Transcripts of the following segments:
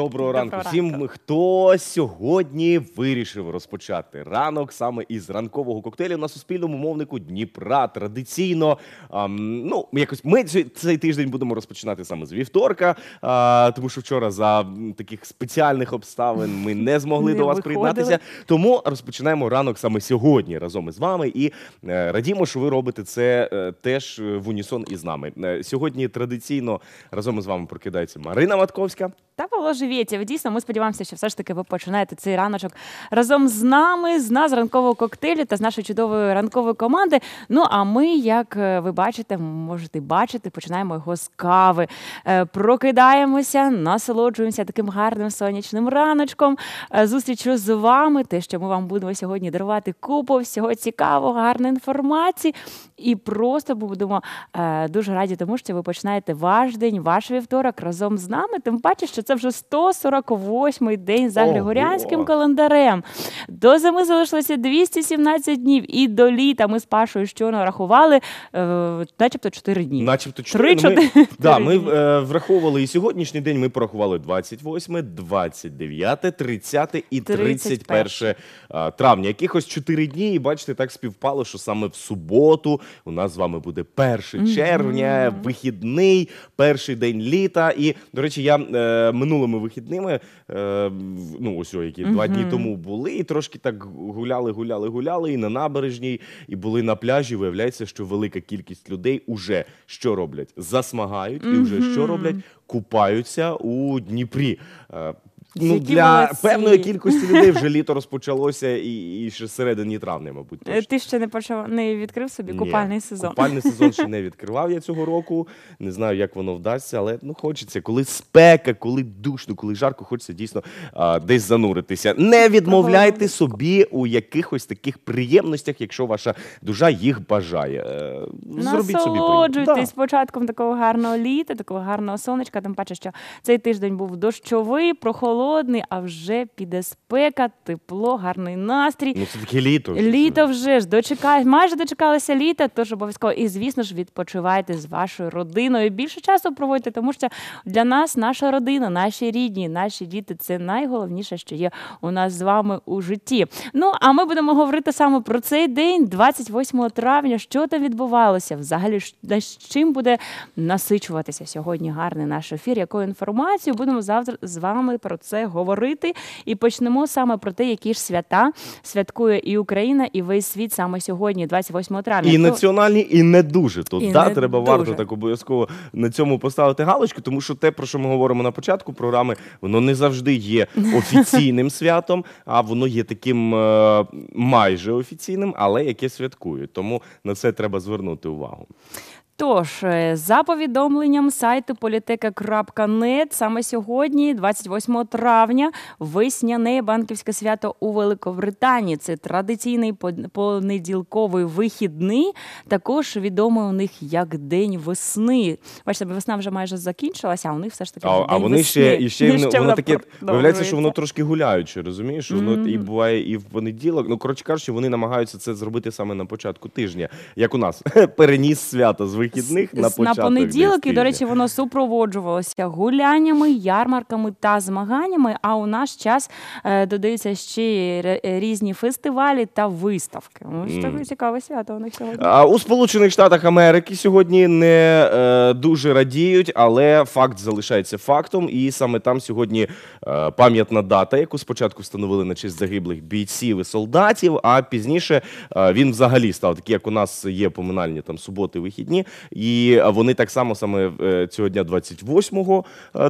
Доброго Доброго ранку ранку. всім, хто сьогодні вирішив розпочати ранок саме із ранкового коктейлю на суспільному мовнику Дніпра. Традиційно, ам, ну якось ми цей- цей тиждень будемо розпочинати саме з вівторка, а, тому що вчора за таких спеціальних обставин ми не змогли Не до вас виходили. приєднатися. Тому розпочинаємо ранок саме сьогодні разом із вами і е, радімо, що ви робите це е, теж е, в унісон із нами. Е, Сьогодні традиційно разом із вами прокидається Марина Матковська. Та Павло. Дійсно, ми сподіваємося, що все ж таки ви починаєте цей раночок разом з нами, з нас ранкового коктейлю та з нашої чудової ранкової команди. Ну а ми, як е, ви бачите, можете бачити, починаємо його з кави. Е, Прокидаємося, насолоджуємося таким гарним сонячним раночком. е, Зустрічю з вами. Те, що ми вам будемо сьогодні дарувати купу всього цікавого, гарної інформації. І просто будемо е, дуже раді, тому що ви починаєте ваш день, ваш вівторок разом з нами. Тим паче, що це вже 148-й день за Григоріанським календарем. До зими залишилося 217 днів, і до літа ми з Пашою щойно рахували, е, начебто 4 дні. Начебто Три, чотири. Ми, чотири да, ми е, враховували і сьогоднішній день. Ми порахували 28, 29, 30 і 31 е, травня. Якихось 4 дні, і бачите, так співпало, що саме в суботу у нас з вами буде 1 червня, вихідний, перший день літа. І, до речі, я е, минулими вихідними, е, ну ось о, які два дні тому були, і трошки так гуляли, гуляли, гуляли, і на набережній, і були на пляжі. Виявляється, що велика кількість людей уже що роблять? Засмагають, і вже що роблять? Купаються у Дніпрі. Ну, Які для молодці. певної кількості людей вже літо розпочалося і, і ще з середини травня, мабуть. Е, точно. Ти ще не почав не відкрив собі Ні, купальний сезон. Купальний сезон ще не відкривав я цього року. Не знаю, як воно вдасться, але ну хочеться, коли спека, коли душно, коли жарко, хочеться дійсно а, десь зануритися. Не відмовляйте собі у якихось таких приємностях, якщо ваша душа їх бажає. Е, Зробіть собі Насолоджуйтесь приємно. початком такого гарного літа, такого гарного сонечка. Тим паче, що цей тиждень був дощовий, прохолодний, а вже піде спека, тепло, гарний настрій. Ну, це таке літо. Літо вже ж дочекає, майже дочекалися літа, тож обов'язково і звісно ж відпочивайте з вашою родиною. Більше часу проводьте, тому що для нас наша родина, наші рідні, наші діти це найголовніше, що є у нас з вами у житті. Ну а ми будемо говорити саме про цей день, 28 травня. Що там відбувалося? Взагалі на з чим буде насичуватися сьогодні гарний наш ефір? Якою інформацією будемо завтра з вами про це говорити? І почнемо саме про те, які ж свята святкує і Україна, і весь світ саме сьогодні, 28 травня. І То- національні, і не дуже. Тут І да, не треба дуже. варто так обов'язково на цьому поставити галочку, тому що те, про що ми говоримо на початку програми, воно не завжди є офіційним святом, а воно є таким е, майже офіційним, але яке святкують. Тому на це треба звернути увагу. Тож, е, за повідомленням сайту політека.нет, саме сьогодні, 28 травня, весняне банківське свято у Великобританії. Це традиційний понеділковий вихідний, також відомий у них як День весни. Бачите, весна вже майже закінчилася, а у них все ж таки А, День а вони весни. ще і ще воно, воно таке виявляється, що воно трошки гуляюче, розумієш? Що Воно і буває і в понеділок. Ну коротше кажучи, вони намагаються це зробити саме на початку тижня, як у нас переніс свято з вихідних на початок. на понеділок, і, до речі, воно супроводжувалося гуляннями, ярмарками та змаганнями. А у наш час е, додаються ще різні фестивалі та виставки. Ось таке цікаве свято у них сьогодні. А у Сполучених Штатах Америки сьогодні не е, дуже радіють, але факт залишається фактом. І саме там сьогодні е, пам'ятна дата, яку спочатку встановили на честь загиблих бійців і солдатів. А пізніше е, він взагалі став такий, як у нас є поминальні там суботи, вихідні, і е, вони так само саме е, цього дня, 28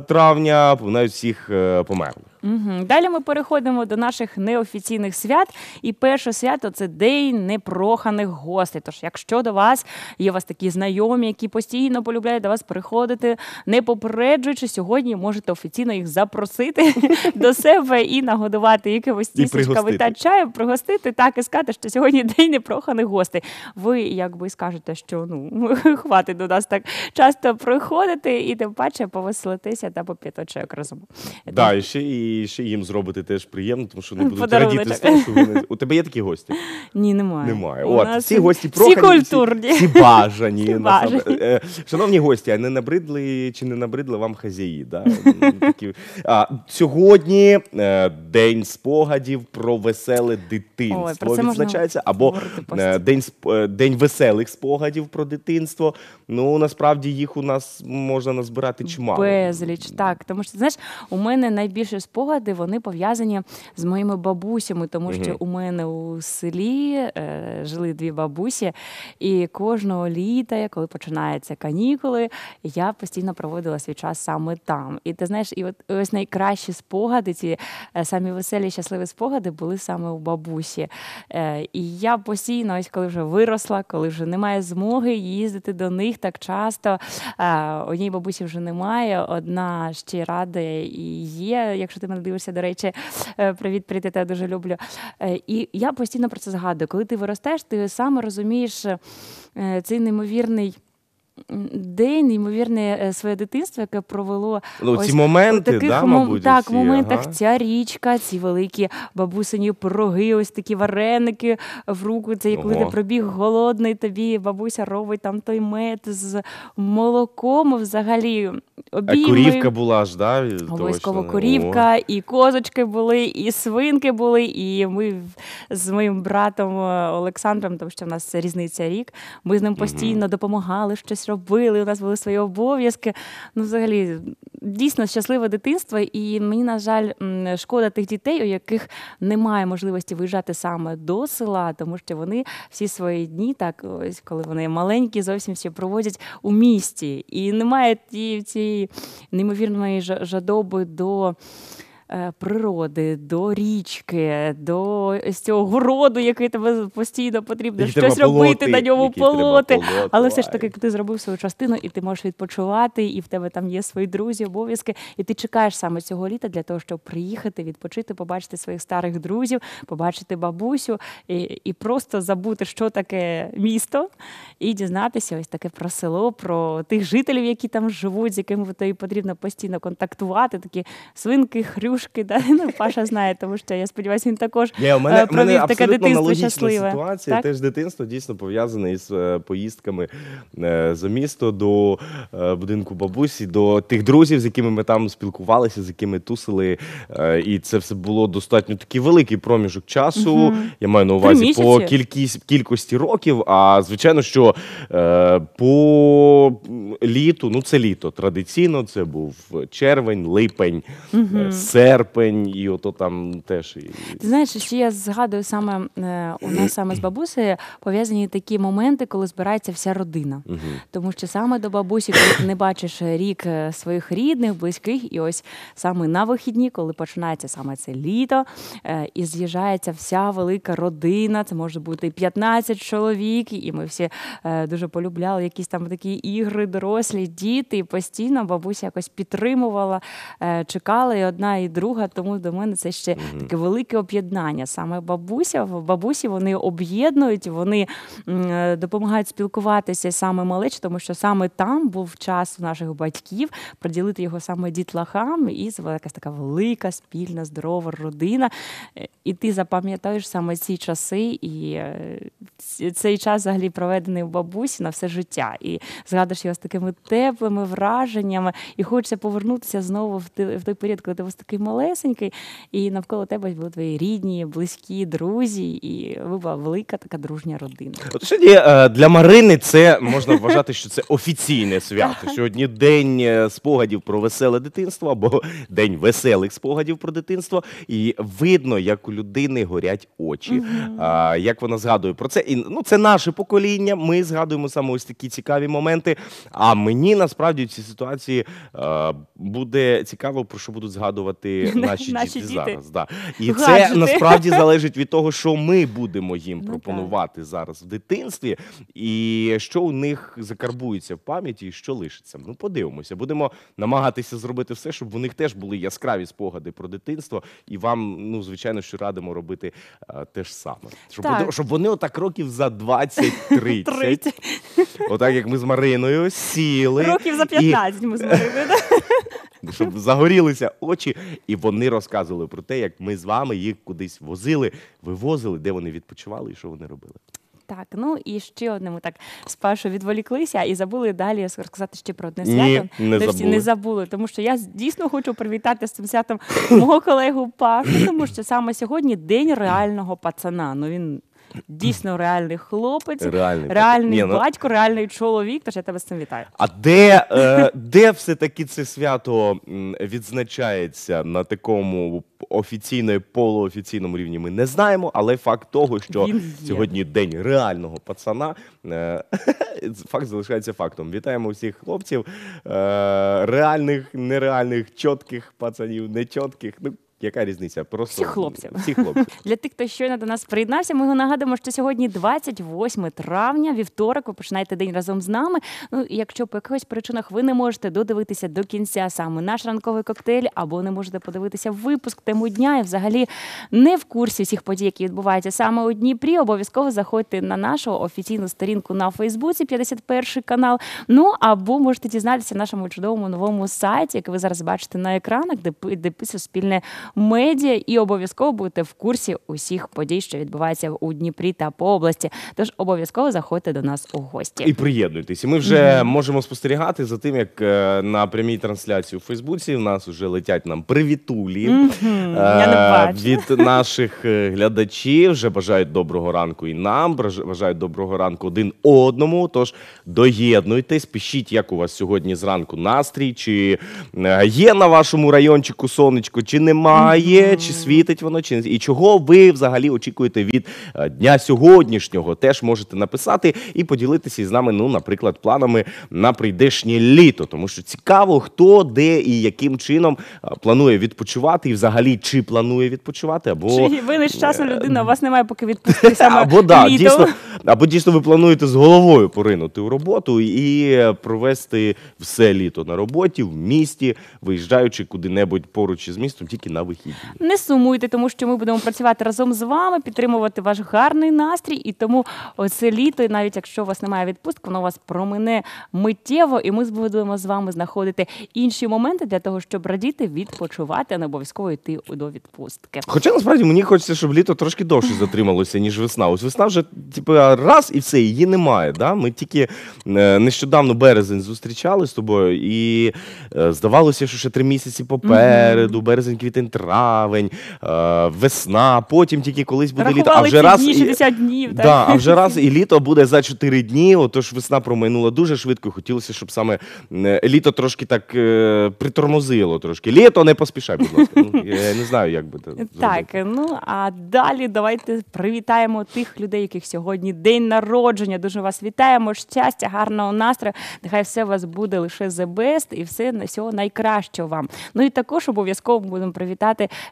травня, навіть всіх е, померлих. Угу. Далі ми переходимо до наших неофіційних свят. І перше свято це День непроханих гостей. Тож, якщо до вас є у вас такі знайомі, які постійно полюбляють до вас приходити, не попереджуючи, сьогодні можете офіційно їх запросити до себе і нагодувати якимось тістечками пригостити. та чаю, пригостити так і сказати, що сьогодні день непроханих гостей. Ви якби скажете, що ну хватить до нас так часто приходити, і тим паче повеселитися та поп'яточок разом. Да, і ще і і ще їм зробити теж приємно, тому що вони будуть Подарунок. радіти з того, що вони... У тебе є такі гості? Ні, немає. Немає. У От, нас всі гості всі культурні. Всі, всі бажані. Всі бажані. Е, Шановні гості, а не набридли чи не набридли вам хазяї? Да? Такі. А, сьогодні е, день спогадів про веселе дитинство Ой, про відзначається, або е, день, день веселих спогадів про дитинство. Ну, насправді їх у нас можна назбирати чимало. Безліч, так. Тому що знаєш, у мене найбільші спогади вони пов'язані з моїми бабусями, тому що у мене у селі е, жили дві бабусі, і кожного літа, коли починаються канікули, я постійно проводила свій час саме там. І ти знаєш, і от ось найкращі спогади, ці е, самі веселі, щасливі спогади були саме у бабусі. Е, і я постійно, ось коли вже виросла, коли вже немає змоги їздити до них так часто. Е, однієї бабусі вже немає, одна ще рада і є. Якщо ти мене дивишся, до речі, е, привіт, я тебе дуже люблю. Е, і я постійно про це згадую. Коли ти виростеш, ти саме розумієш е, цей неймовірний. День, неймовірне е, своє дитинство, яке провело Ну, ось ці моменти, таких да, мабуть, так, ці, в моментах ага. ця річка, ці великі бабусині пироги, ось такі вареники в руку. Це коли ти пробіг голодний, тобі бабуся робить там той мед з молоком. Взагалі А обійми. корівка була ж, да? Обов'язково корівка, і козочки були, і свинки були. І ми з моїм братом е, Олександром, тому що в нас різниця рік. Ми з ним постійно допомагали, щось робили. У нас були свої обов'язки. Ну, взагалі, дійсно щасливе дитинство. І мені, на жаль, шкода тих дітей, у яких немає можливості виїжджати саме до села, тому що вони всі свої дні, так ось коли вони маленькі, зовсім всі проводять у місті. І немає цієї неймовірної жадоби до. Е, Природи, до річки, до ось цього городу, який тебе постійно потрібно Який щось робити, полоти, на ньому полоти. полоти, Але все ж таки, ти зробив свою частину, і ти можеш відпочивати, і в тебе там є свої друзі, обов'язки, і ти чекаєш саме цього літа для того, щоб приїхати, відпочити, побачити своїх старих друзів, побачити бабусю і, і просто забути, що таке місто, і дізнатися ось таке про село, про тих жителів, які там живуть, з якими тобі потрібно постійно контактувати. Такі свинки, хрюшки. Да? Ну, Паша знає, тому що я сподіваюся, він також Ні, у мене, у мене таке дитинство аналогічна щасливе. ситуація. Так? Теж дитинство дійсно пов'язане із е, поїздками е, за місто до будинку бабусі, до тих друзів, з якими ми там спілкувалися, з якими тусили. Е, І це все було достатньо такий великий проміжок часу. Я маю на увазі по кількість, кількості років. А звичайно, що е, по літу, ну це літо традиційно, це був червень, липень, е, серпень, і ото там теж Ти знаєш, ще я згадую саме е, у нас саме з бабусею пов'язані такі моменти, коли збирається вся родина. Тому що саме до бабусі, коли ти не бачиш рік е, своїх рідних, близьких, і ось саме на вихідні, коли починається саме це літо, е, і з'їжджається вся велика родина, це може бути 15 чоловік, і ми всі е, дуже полюбляли якісь там такі ігри, дорослі, діти. І постійно бабуся якось підтримувала, е, чекала і одна, і друга. Тому до мене це ще таке велике об'єднання. Саме бабуся, бабусі вони об'єднують, вони е, допомагають спілкуватися саме малеч, тому що саме там був час у наших батьків приділити його саме дітлахам, і це була якась така велика, спільна, здорова родина. Е, І ти запам'ятаєш саме ці часи, і е, цей час взагалі проведений у бабусі на все життя. І згадуєш його з такими теплими враженнями, і хочеться повернутися знову в в той період, коли ти був такий малесенький, і навколо тебе були твої рідні, близькі, друзі, і ви була велика така дружня родина. От сьогодні е, для Марини це можна вважати, що це офіційне свято. Сьогодні день е, спогадів про веселе дитинство або день веселих спогадів про дитинство. І видно, як у людини горять очі, як вона згадує про це. І ну це наше покоління. Ми згадуємо саме ось такі цікаві моменти. А мені насправді в цій ситуації е, буде цікаво, про що будуть згадувати наші, Наші діти, діти. зараз. Да. І це насправді залежить від того, що ми будемо їм Ну, пропонувати зараз в дитинстві, і що у них закарбується в пам'яті, і що лишиться. Ну, подивимося. Будемо намагатися зробити все, щоб у них теж були яскраві спогади про дитинство, і вам, ну звичайно, що радимо робити е, те ж саме, щоб Так. вони, щоб вони отак років за 20-30, отак як ми з Мариною сіли Років за і 15 ми змогли. да? щоб загорілися очі, і вони розказували про те, як ми з вами їх кудись возили, вивозили, де вони відпочивали і що вони робили. Так, ну і ще одне ми так спершу відволіклися і забули далі розказати ще про одне Ні, свято. не де забули. не забули, тому що я дійсно хочу привітати з цим святом мого колегу Пашу, тому що саме сьогодні день реального пацана. Ну він дійсно реальний хлопець, Реальний реальний Ні, ну- батько, реальний чоловік. Тож я тебе з цим вітаю. А де, е, де все-таки це свято відзначається на такому офіційно полуофіційному рівні? Ми не знаємо, але факт того, що сьогодні день реального пацана, е, факт залишається фактом. Вітаємо всіх хлопців, е, реальних, нереальних, чітких пацанів, нечітких. Ну, яка різниця? Просто Всіх хлопців. Всіх хлопців. Для тих, хто щойно до нас приєднався, ми нагадуємо, що сьогодні 28 травня, вівторок, ви починаєте день разом з нами. Ну, якщо по якихось причинах ви не можете додивитися до кінця саме наш ранковий коктейль, або не можете подивитися випуск тему дня і взагалі не в курсі всіх подій, які відбуваються саме у Дніпрі, обов'язково заходьте на нашу офіційну сторінку на Фейсбуці, 51 канал. Ну або можете дізнатися на нашому чудовому новому сайті, який ви зараз бачите на екранах, де де пише спільне медіа, і обов'язково будете в курсі усіх подій, що відбуваються у Дніпрі та по області. Тож обов'язково заходьте до нас у гості. І приєднуйтесь. І ми вже можемо спостерігати за тим, як е, на прямій трансляції у Фейсбуці в нас вже летять нам привітулі Я не е, бачу. від наших е, глядачів. Вже бажають доброго ранку і нам, баж- бажають доброго ранку один одному. Тож доєднуйтесь, пишіть, як у вас сьогодні зранку настрій, чи е, є на вашому райончику сонечко, чи немає, чи світить воно, чи не- і чого ви взагалі очікуєте від е, дня сьогоднішнього. Теж можете написати і поділитися із нами, ну, наприклад, планами на прийдешнє літо, тому що цікаво, хто де і яким чином е, планує відпочивати, і взагалі чи планує відпочивати, або Чи ви нещасна людина, у вас немає поки відпустки саме або да, дійсно, або дійсно ви плануєте з головою поринути у роботу і е, провести все літо на роботі, в місті, виїжджаючи куди-небудь поруч із містом, тільки на вихідні. Не сумуйте, тому що ми будемо працювати разом з вами, підтримувати ваш гарний настрій. І тому оце літо, навіть якщо у вас немає відпустки, воно у вас промине миттєво, і ми будемо з вами знаходити інші моменти для того, щоб радіти, відпочивати, а не обов'язково йти до відпустки. Хоча насправді мені хочеться, щоб літо трошки довше затрималося, ніж весна. Ось весна вже типу, раз і все, її немає. Да? Ми тільки е, нещодавно березень зустрічали з тобою, і е, здавалося, що ще три місяці попереду, березень, квітень, травень, е, весна, потім тільки колись буде літо. А вже ці раз дні, і- 60 днів. Так? Да, а вже раз і літо буде за 4 дні. Отож весна проминула дуже швидко. Хотілося, щоб саме е, літо трошки так е, притормозило. Трошки. Літо не поспішай, будь ласка. Ну, я не знаю, як би це зробити. Так, ну а далі давайте привітаємо тих людей, яких сьогодні день народження. Дуже вас вітаємо. Щастя, гарного настрою. Нехай все у вас буде лише the best і все на всього найкращого вам. Ну і також обов'язково будемо привітати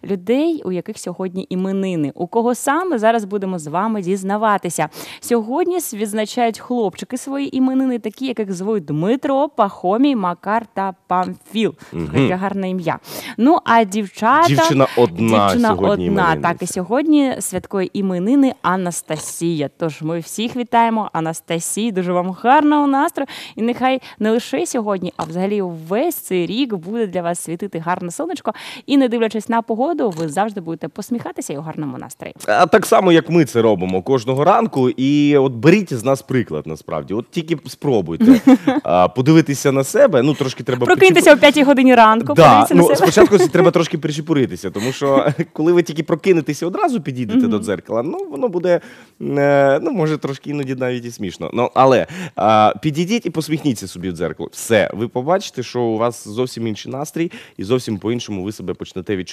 людей, у яких сьогодні іменини. У кого саме зараз будемо з вами дізнаватися. Сьогодні відзначають хлопчики свої іменини, такі, яких звуть Дмитро, Пахомій, Макар та Памфіл. Яке гарне ім'я. Ну а дівчата Дівчина одна Дівчина сьогодні одна. іменинниця. Так, і сьогодні святкує іменини Анастасія. Тож ми всіх вітаємо. Анастасії, дуже вам гарного настрою. І нехай не лише сьогодні, а взагалі увесь цей рік буде для вас світити гарне сонечко. І не дивлячись на погоду, ви завжди будете посміхатися і у гарному настрої. А так само, як ми це робимо кожного ранку, і от беріть з нас приклад насправді. От тільки спробуйте а, подивитися на себе. Ну трошки треба Прокиньтеся о 5 годині ранку, Да, подивіться на ну, себе. спочатку треба трошки причепуритися, тому що коли ви тільки прокинетеся, одразу підійдете до дзеркала, ну воно буде е, ну може трошки іноді навіть і смішно. Ну але а, підійдіть і посміхніться собі в дзеркало. Все, ви побачите, що у вас зовсім інший настрій, і зовсім по-іншому ви себе почнете відчувати.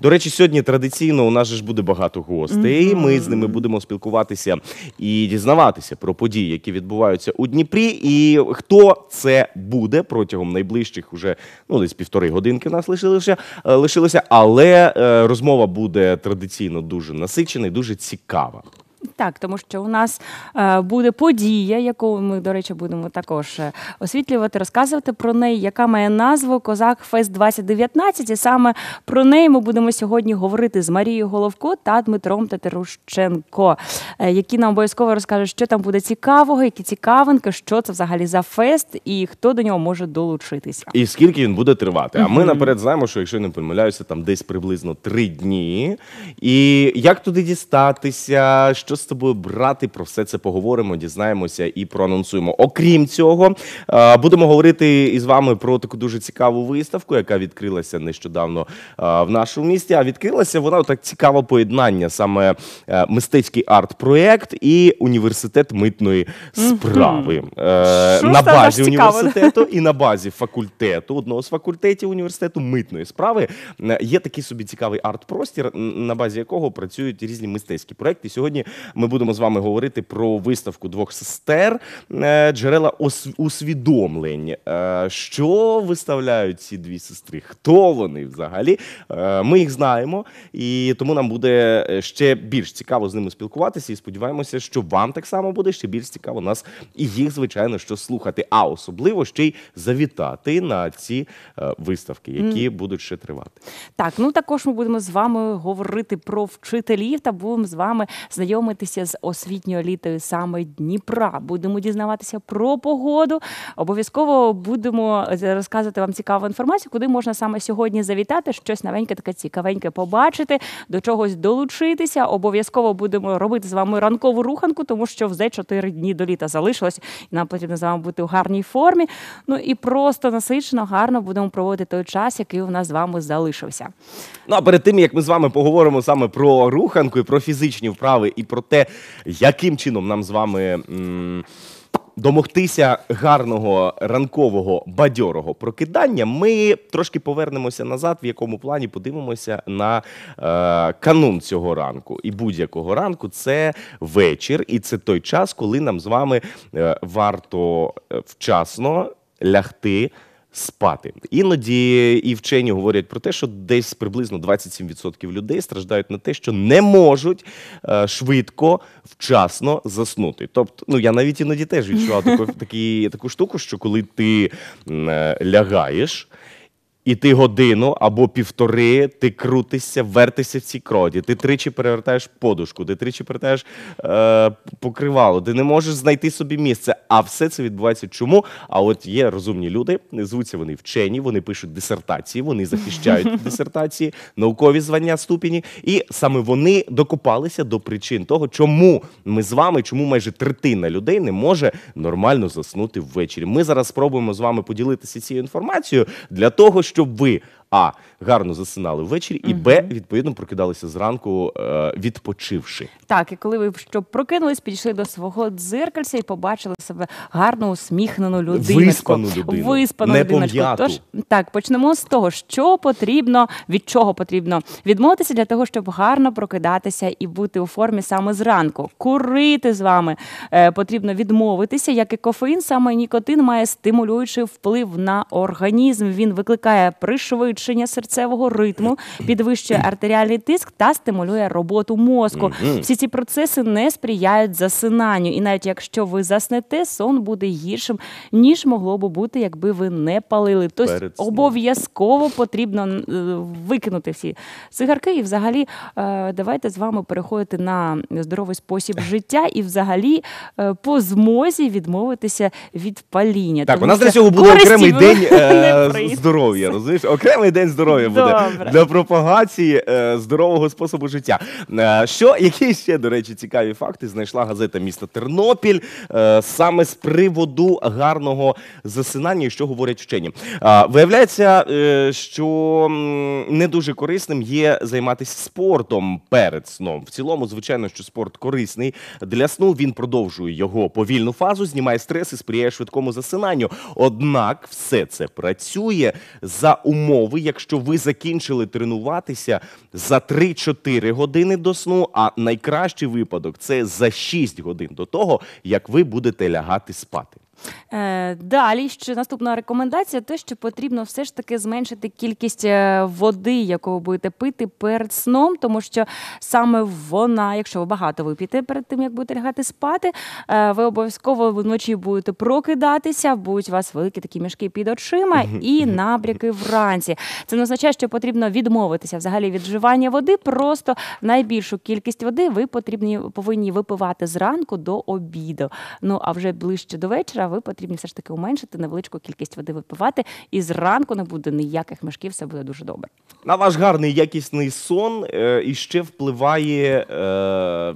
До речі, сьогодні традиційно у нас же ж буде багато гостей. Ми з ними будемо спілкуватися і дізнаватися про події, які відбуваються у Дніпрі. І хто це буде протягом найближчих уже ну десь півтори годинки у нас лишилося, е, лишилося, але е, розмова буде традиційно дуже насичена і дуже цікава. Так, тому що у нас е, буде подія, яку ми, до речі, будемо також е, освітлювати, розказувати про неї, яка має назву Козак Фест 2019. І саме про неї ми будемо сьогодні говорити з Марією Головко та Дмитром Тетерущенко, е, які нам обов'язково розкажуть, що там буде цікавого, які цікавинки, що це взагалі за фест і хто до нього може долучитися. І скільки він буде тривати? А ми наперед знаємо, що якщо я не помиляюся, там десь приблизно три дні. І як туди дістатися, що з тобою брати, про все це поговоримо, дізнаємося і проанонсуємо. Окрім цього, будемо говорити із вами про таку дуже цікаву виставку, яка відкрилася нещодавно в нашому місті. А відкрилася вона так цікаве поєднання, саме е, мистецький арт-проєкт і університет митної справи. Е, На базі університету і на базі факультету, одного з факультетів університету митної справи, е, є такий собі цікавий арт-простір, на базі якого працюють різні мистецькі проекти. Сьогодні ми будемо з вами говорити про виставку двох сестер, е, джерела усвідомлень. Е, Що виставляють ці дві сестри? Хто вони взагалі? Е, Ми їх знаємо, і тому нам буде ще більш цікаво з ними спілкуватися. І сподіваємося, що вам так само буде ще більш цікаво нас і їх, звичайно, що слухати, а особливо ще й завітати на ці виставки, які будуть ще тривати. Так, ну також ми будемо з вами говорити про вчителів та будемо з вами знайомитися з освітньою елітою саме Дніпра. Будемо дізнаватися про погоду. Обов'язково будемо е, розказувати вам цікаву інформацію, куди можна саме сьогодні завітати, щось новеньке, таке цікавеньке побачити, до чогось долучитися. Обов'язково будемо робити з вами ранкову руханку, тому що вже 4 дні до літа залишилось, і нам потрібно з вами бути у гарній формі. Ну і просто насичено, гарно будемо проводити той час, який у нас з вами залишився. Ну а перед тим як ми з вами поговоримо саме про руханку і про фізичні вправи, і про те, яким чином нам з вами. м, Домогтися гарного ранкового бадьорого прокидання. Ми трошки повернемося назад, в якому плані подивимося на е, канун цього ранку. І будь-якого ранку це вечір, і це той час, коли нам з вами е, варто е, вчасно лягти спати. Іноді і вчені говорять про те, що десь приблизно 27% людей страждають на те, що не можуть е, швидко, вчасно заснути. Тобто, ну я навіть іноді теж відчував таку, таку штуку, що коли ти е, лягаєш. І ти годину або півтори ти крутишся, вертишся в цій кроді. Ти тричі перевертаєш подушку, ти тричі перевертаєш е, покривало, ти не можеш знайти собі місце. А все це відбувається чому? А от є розумні люди, звуться вони вчені, вони пишуть дисертації, вони захищають дисертації, наукові звання ступені. І саме вони докопалися до причин того, чому ми з вами, чому майже третина людей не може нормально заснути ввечері. Ми зараз спробуємо з вами поділитися цією інформацією для того, щоб ви а гарно засинали ввечері, і б відповідно прокидалися зранку, е, відпочивши. Так, і коли ви щоб прокинулись, підійшли до свого дзеркальця і побачили себе гарну, усміхнену людину. Виспану людину, Виспану не людиночку. пом'яту. Тож так, почнемо з того, що потрібно, від чого потрібно відмовитися для того, щоб гарно прокидатися і бути у формі саме зранку. Курити з вами е, потрібно відмовитися, як і кофеїн, саме нікотин має стимулюючий вплив на організм. Він викликає пришвидшення серцевого ритму, підвищує артеріальний тиск та стимулює роботу мозку. Всі ці процеси не сприяють засинанню, і навіть якщо ви заснете, сон буде гіршим ніж могло би бути, якби ви не палили. Тобто обов'язково потрібно е, викинути всі цигарки. І взагалі е, давайте з вами переходити на здоровий спосіб життя і взагалі е, по змозі відмовитися від паління. Так, у нас для цього буде окремий день здоров'я. Розумієш? Окремий день здоров'я буде Добре. для пропагації е, здорового способу життя. Е, що які ще, до речі, цікаві факти знайшла газета міста Тернопіль е, саме з приводу гарного засинання, і що говорять вчені. Е, виявляється, е, що м, не дуже корисним є займатися спортом перед сном. В цілому, звичайно, що спорт корисний для сну. Він продовжує його повільну фазу, знімає стрес і сприяє швидкому засинанню. Однак все це працює за умови, якщо ви закінчили тренуватися за 3-4 години до сну. А найкращий випадок це за 6 годин до того, як ви будете лягати спати. Е, Далі ще наступна рекомендація: те, що потрібно все ж таки зменшити кількість е, води, яку ви будете пити перед сном, тому що саме вона, якщо ви багато вип'єте перед тим, як будете лягати спати, е, ви обов'язково вночі будете прокидатися, будуть у вас великі такі мішки під очима і набряки вранці. Це не означає, що потрібно відмовитися взагалі від вживання води. Просто найбільшу кількість води ви потрібні повинні випивати зранку до обіду. Ну а вже ближче до вечора ви потрібні все ж таки уменшити невеличку кількість води випивати, і зранку не буде ніяких мішків, все буде дуже добре. На ваш гарний якісний сон е, і ще впливає е,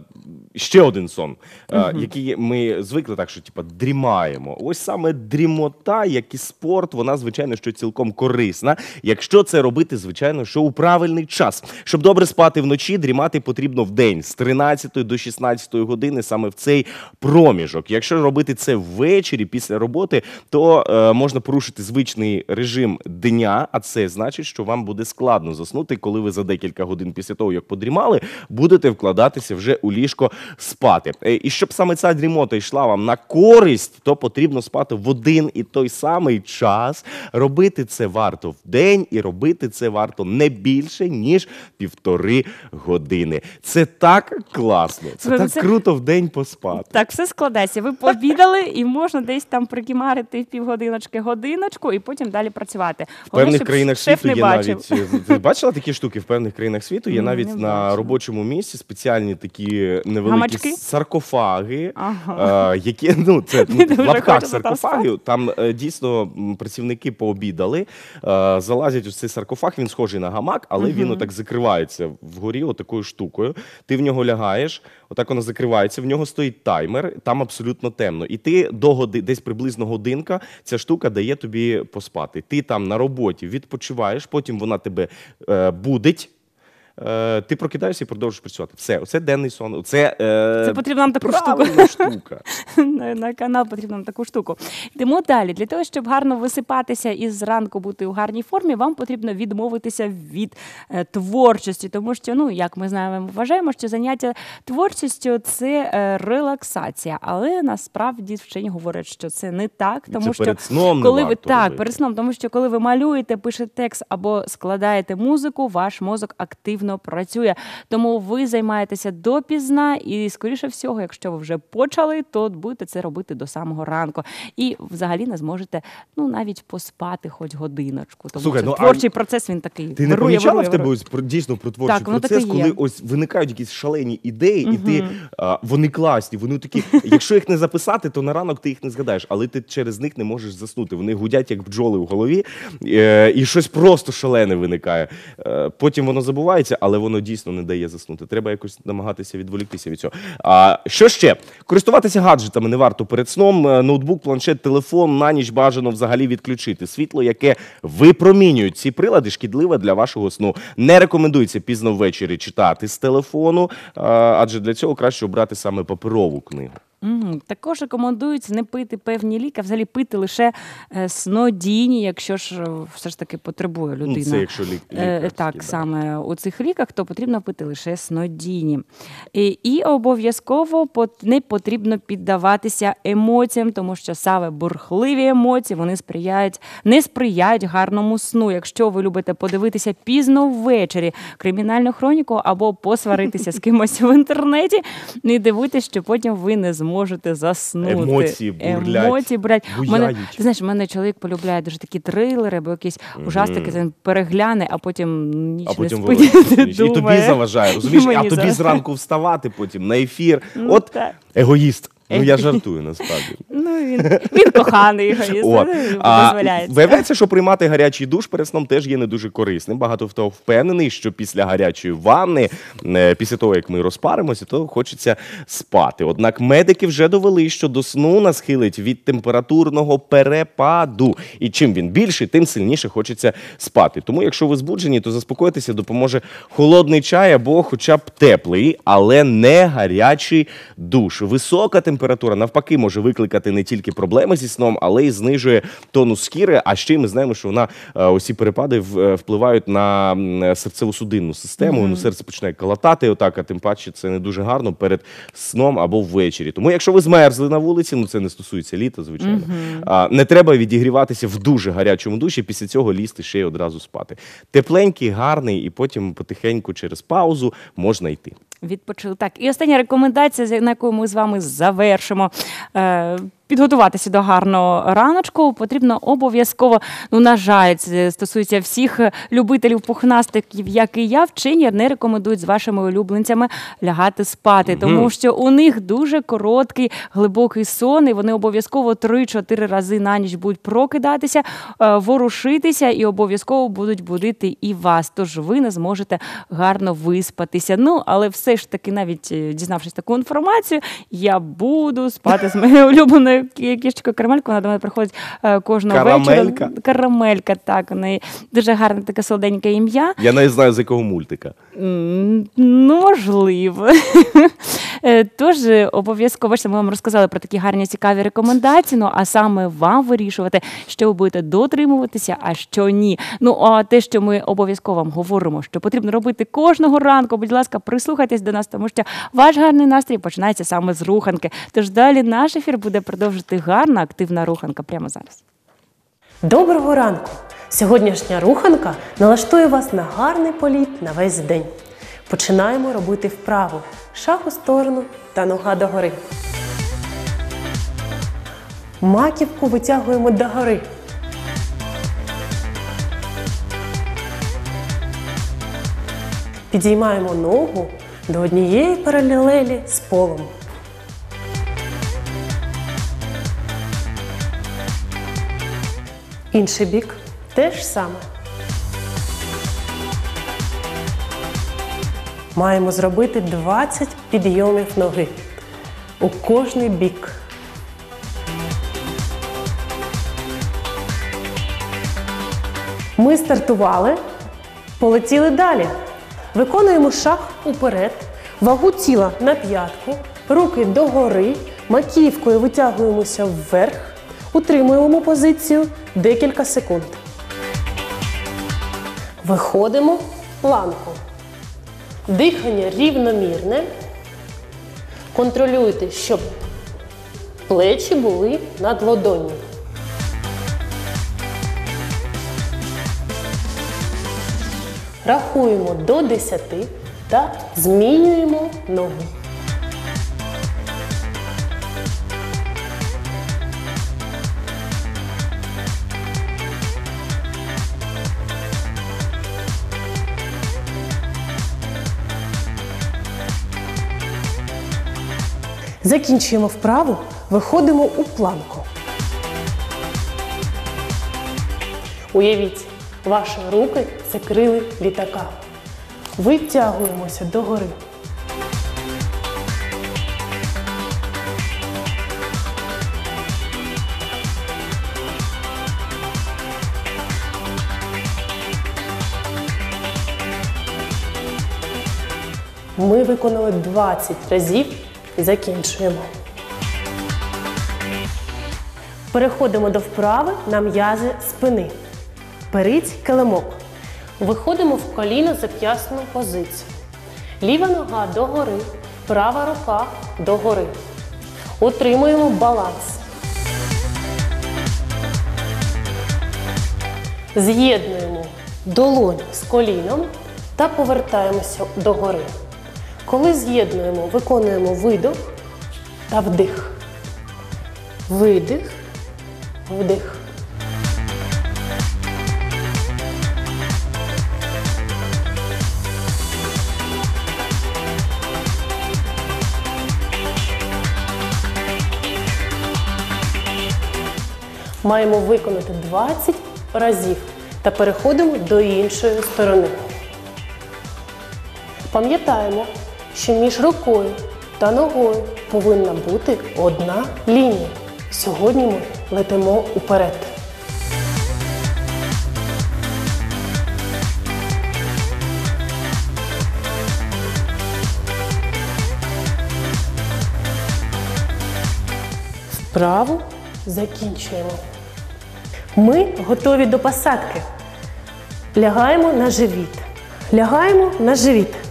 ще один сон, е, який ми звикли так, що типа дрімаємо. Ось саме дрімота, як і спорт, вона звичайно що цілком корисна, якщо це робити, звичайно, що у правильний час. Щоб добре спати вночі, дрімати потрібно в день з 13 до 16 години, саме в цей проміжок. Якщо робити це ввечері після роботи, то е, можна порушити звичний режим дня, а це значить, що вам буде складно заснути, коли ви за декілька годин після того, як подрімали, будете вкладатися вже у ліжко спати. Е, І щоб саме ця дрімота йшла вам на користь, то потрібно спати в один і той самий час. Робити це варто в день, і робити це варто не більше ніж півтори години. Це так класно, це ну так це- круто в день поспати. Так, все складається. Ви пообідали і можна десь там прикимарити півгодиночки, годиночку, і потім далі працювати. В певних країнах шеф світу не є бачив. навіть е, ти бачила такі штуки в певних країнах світу. Є Ні, навіть не на бачила. робочому місці спеціальні такі невеликі Гамачки? саркофаги, Ага. е, які ну це ну, в дуже лапках хочеш там саркофаги. Там е, дійсно м, працівники пообідали, е, залазять у цей саркофаг. Він схожий на гамак, але він отак закривається вгорі, отакою штукою. Ти в нього лягаєш, отак воно закривається. В нього стоїть таймер, там абсолютно темно. І ти до годи, десь приблизно годинка, ця штука дає тобі поспати. Ти там на роботі відпочиваєш, потім вона тебе е, будить. Е, ти прокидаєшся і продовжуєш працювати. Все, оце денний сон. Це, е, Це потрібно нам таку штуку. штука. на, на канал потрібно нам таку штуку. Йдемо далі. Для того, щоб гарно висипатися і зранку бути у гарній формі, вам потрібно відмовитися від е, творчості, тому що, ну як ми знаємо, вважаємо, що заняття творчістю це е, релаксація, але насправді вчені говорять, що це не так, тому Це що перед сном не коли ви варто так робити. перед сном, тому що коли ви малюєте, пишете текст або складаєте музику, ваш мозок активно працює. Тому ви займаєтеся допізна, і скоріше всього, якщо ви вже почали, то будете це робити до самого ранку. І взагалі не зможете ну навіть поспати хоч годиночку. Тому Слухай, що ну, а творчий процес він такий. Ти не вирує, помічала вирує, в тебе вирує. ось про дійсно про творчий Так, процес, коли ось виникають якісь шалені ідеї, і ти а, вони класні. Вони такі, якщо їх не записати, то на ранок ти їх не згадаєш, але ти через них не можеш заснути. Вони гудять як бджоли в голові, е, і щось просто шалене виникає. Е, потім воно забувається, але воно дійсно не дає заснути. Треба якось намагатися відволіктися від цього. А що ще? Користуватися гаджетами не варто перед сном. Е, Ноутбук, планшет, телефон на ніч бажано взагалі відключити. Світло, яке випромінюють ці прилади, шкідливе для вашого сну. Не рекомендується пізно ввечері читати з телефону, адже для цього краще обрати саме паперову книгу. Мгм. Також рекомендують не пити певні ліки, а взагалі пити лише е, снодійні, якщо ж е, все ж таки потребує людина. Ну, це якщо лік, Е, лікарські, Так, да. саме у цих ліках, то потрібно пити лише снодійні. І, і обов'язково не потрібно піддаватися емоціям, тому що саме бурхливі емоції вони сприяють, не сприяють гарному сну. Якщо ви любите подивитися пізно ввечері кримінальну хроніку або посваритися з кимось в інтернеті, не дивуйтесь, що потім ви не зможете заснути. Емоції бурлять, Емоції бурлять. Мене, ти знаєш, мене чоловік полюбляє дуже такі трилери або якісь ужастики, він перегляне, а потім ніч А потім не спить. І тобі заважає. Розумієш, І а тобі заважає. зранку вставати потім на ефір. Ну, От так. егоїст. Ну я жартую насправді. Ну, він, він коханий От. ну, А, дозволяється. Виявляється, що приймати гарячий душ перед сном теж є не дуже корисним. Багато хто впевнений, що після гарячої ванни, е, після того як ми розпаримося, то хочеться спати. Однак медики вже довели, що до сну нас хилить від температурного перепаду. І чим він більший, тим сильніше хочеться спати. Тому, якщо ви збуджені, то заспокойтеся, допоможе холодний чай або хоча б теплий, але не гарячий душ. Висока температура температура навпаки може викликати не тільки проблеми зі сном, але й знижує тонус шкіри. А ще ми знаємо, що вона е, усі перепади е, впливають на м, серцево-судинну систему. Ну, серце починає калатати. Отак, а тим паче це не дуже гарно перед сном або ввечері. Тому, якщо ви змерзли на вулиці, ну це не стосується літа, звичайно. А, не треба відігріватися в дуже гарячому душі. Після цього лізти ще й одразу спати. Тепленький, гарний, і потім потихеньку через паузу можна йти. Відпочили. Так, і остання рекомендація, на яку ми з вами завершимо. Підготуватися до гарного раночку потрібно обов'язково. Ну, на жаль, це стосується всіх любителів пухнастиків, як і я, вчені не рекомендують з вашими улюбленцями лягати спати, тому що у них дуже короткий глибокий сон, і вони обов'язково 3-4 рази на ніч будуть прокидатися, е, ворушитися і обов'язково будуть будити і вас. Тож ви не зможете гарно виспатися. Ну, але все ж таки, навіть е, дізнавшись таку інформацію, я буду спати з моєю улюбленою кішечкою карамелькою. Вона до мене приходить е, кожного Карамелька? вечора. Карамелька, так. У неї дуже гарне таке солоденьке ім'я. Я навіть знаю, з якого мультика. Ну, можливо. Е, Тож е, обов'язково ми вам розказали про такі гарні цікаві рекомендації. Ну а саме вам вирішувати, що ви будете дотримуватися, а що ні. Ну а те, що ми обов'язково вам говоримо, що потрібно робити кожного ранку. Будь ласка, прислухайтесь до нас, тому що ваш гарний настрій починається саме з руханки. Тож далі наш ефір буде продовжити гарна активна руханка прямо зараз. Доброго ранку! Сьогоднішня руханка налаштує вас на гарний політ на весь день. Починаємо робити вправу. Шаг у сторону та нога догори. Маківку витягуємо догори. Підіймаємо ногу до однієї паралелі з полом. Інший бік те ж саме. Маємо зробити 20 підйомів ноги у кожний бік. Ми стартували, полетіли далі. Виконуємо шаг уперед, вагу тіла на п'ятку, руки догори, маківкою витягуємося вверх, утримуємо позицію декілька секунд. Виходимо планку. Дихання рівномірне. Контролюйте, щоб плечі були над ладонню. Рахуємо до 10 та змінюємо ногу. Закінчуємо вправу, виходимо у планку. Уявіть, ваші руки це крили літака. Витягуємося догори. Ми виконали 20 разів і закінчуємо. Переходимо до вправи на м'язи спини. Беріть килимок. Виходимо в коліно зап'ясну позицію. Ліва нога догори, права рука догори. Утримуємо баланс. З'єднуємо долонь з коліном та повертаємося догори. Коли з'єднуємо, виконуємо видох та вдих. Видих, вдих. Маємо виконати 20 разів та переходимо до іншої сторони. Пам'ятаємо, що між рукою та ногою повинна бути одна лінія. Сьогодні ми летимо уперед. Вправу закінчуємо. Ми готові до посадки. Лягаємо на живіт. Лягаємо на живіт.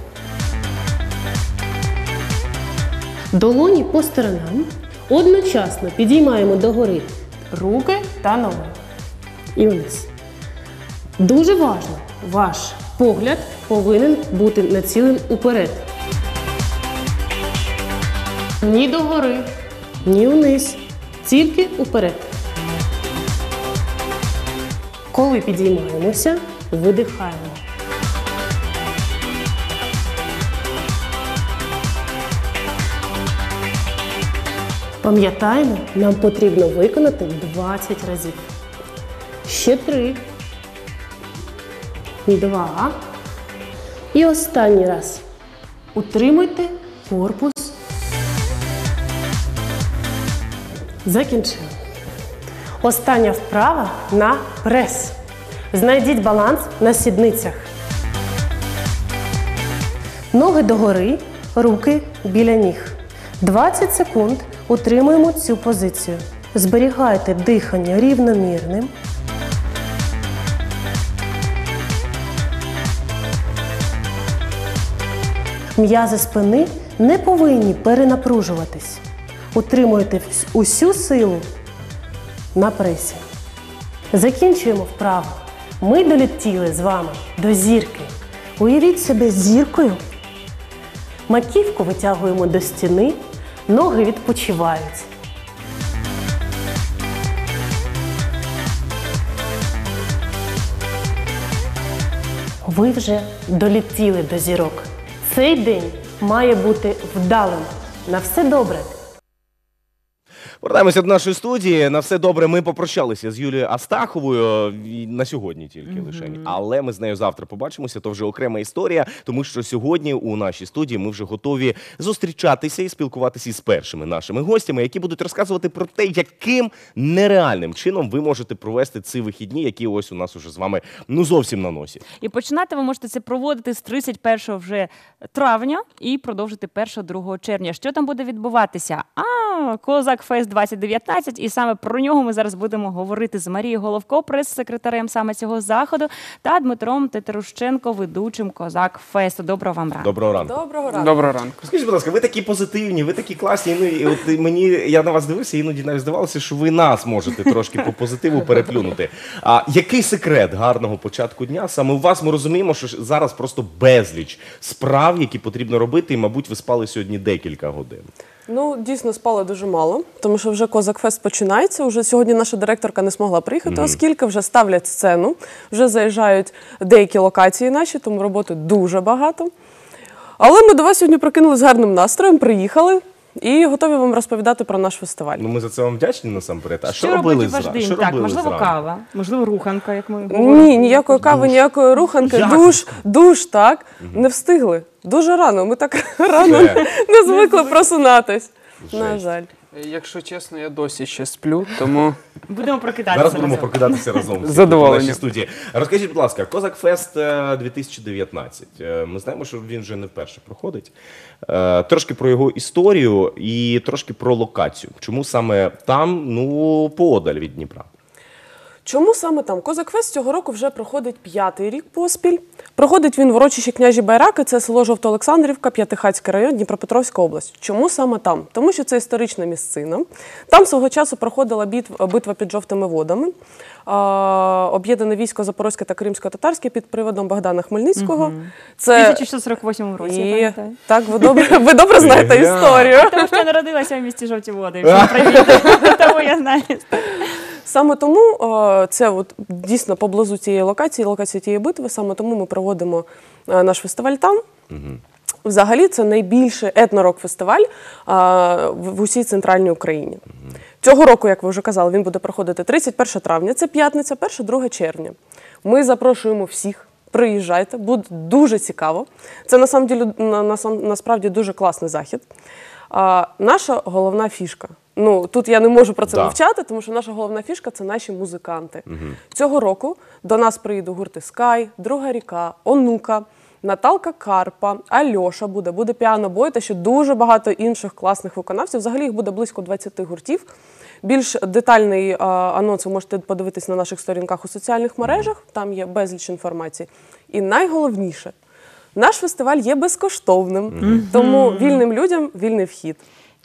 Долоні по сторонам. Одночасно підіймаємо догори руки та ноги. І вниз. Дуже важливо, ваш погляд повинен бути націлений уперед. Ні догори, ні вниз. Тільки уперед. Коли підіймаємося, видихаємо. Пам'ятаємо, нам потрібно виконати 20 разів. Ще три. Два. І останній раз. Утримуйте корпус. Закінчили. Остання вправа на прес. Знайдіть баланс на сідницях. Ноги догори, руки біля ніг. 20 секунд утримуємо цю позицію. Зберігайте дихання рівномірним. М'язи спини не повинні перенапружуватись. Утримуйте усю силу на пресі. Закінчуємо вправу. Ми долетіли з вами до зірки. Уявіть себе зіркою. Маківку витягуємо до стіни, ноги відпочивають. Ви вже долітіли до зірок. Цей день має бути вдалим. На все добре. Повертаємося до нашої студії. На все добре. Ми попрощалися з Юлією Астаховою на сьогодні тільки лише. Але ми з нею завтра побачимося. То вже окрема історія, тому що сьогодні у нашій студії ми вже готові зустрічатися і спілкуватися із першими нашими гостями, які будуть розказувати про те, яким нереальним чином ви можете провести ці вихідні, які ось у нас уже з вами ну зовсім на носі. І починати ви можете це проводити з 31 вже травня і продовжити 1-2 червня. Що там буде відбуватися? А, Козак Фест 2019, і саме про нього ми зараз будемо говорити з Марією Головко, прес-секретарем саме цього заходу, та Дмитром Тетерущенко, ведучим Козак Фесту. Доброго вам ранку. Доброго ранку. Доброго ранку. Доброго ранку. Скажіть, будь ласка, ви такі позитивні, ви такі класні. Ну і от мені я на вас дивився, іноді навіть здавалося, що ви нас можете трошки по позитиву переплюнути. А який секрет гарного початку дня? Саме у вас ми розуміємо, що ж зараз просто безліч справ, які потрібно робити, і мабуть, ви спали сьогодні декілька годин. Ну, дійсно спали дуже мало, тому що вже Козак Фест починається. Уже сьогодні наша директорка не змогла приїхати, оскільки вже ставлять сцену, вже заїжджають деякі локації наші, тому роботи дуже багато. Але ми до вас сьогодні прокинули з гарним настроєм, приїхали і готові вам розповідати про наш фестиваль. Ну ми за це вам вдячні насамперед. А що, що робили робить зра- день? Що Так, робили можливо, зранку? кава, можливо, руханка, як ми говоримо. Ні, ніякої кави, ніякої руханки. Як? Душ, душ, так. Не встигли. Дуже рано. Ми так рано не звикли просунатись. На жаль. Якщо чесно, я досі ще сплю, тому Будемо прокидатися. Зараз будемо разом. прокидатися разом з Задоволення. в нашій студії. Розкажіть, будь ласка, Козак Фест е, 2019. Е, Ми знаємо, що він вже не вперше проходить. Е, Трошки про його історію і трошки про локацію. Чому саме там, ну, поодаль від Дніпра? Чому саме там? Козак Фест цього року вже проходить п'ятий рік поспіль. Проходить він в урочищі княжі Байраки, це село Жовтоолександрівка, П'ятихацький район, Дніпропетровська область. Чому саме там? Тому що це історична місцина. Там свого часу проходила битва, під жовтими водами. Об'єднане військо Запорозьке та Кримсько-татарське під приводом Богдана Хмельницького. Це 1648 році, я і... пам'ятаю. так, ви добре, ви добре знаєте історію. Тому що я народилася в місті Жовті Води. Тому я знаю. Саме тому е, це от дійсно поблизу цієї локації, локації тієї битви. Саме тому ми проводимо е, наш фестиваль там. Взагалі, це найбільший етнорок-фестиваль е, в усій центральній Україні. Цього року, як ви вже казали, він буде проходити 31 травня, це п'ятниця, 1-2 червня. Ми запрошуємо всіх. Приїжджайте, буде дуже цікаво. Це на самом ділі, на, на, насправді дуже класний захід. А, наша головна фішка. Ну тут я не можу про це Да. мовчати, тому що наша головна фішка це наші музиканти. Цього року до нас приїдуть гурти Скай, Друга ріка, Онука, Наталка Карпа, Альоша буде, буде піанобой та ще дуже багато інших класних виконавців. Взагалі їх буде близько 20 гуртів. Більш детальний а, анонс ви можете подивитись на наших сторінках у соціальних мережах, там є безліч інформації. І найголовніше, наш фестиваль є безкоштовним, тому вільним людям вільний вхід.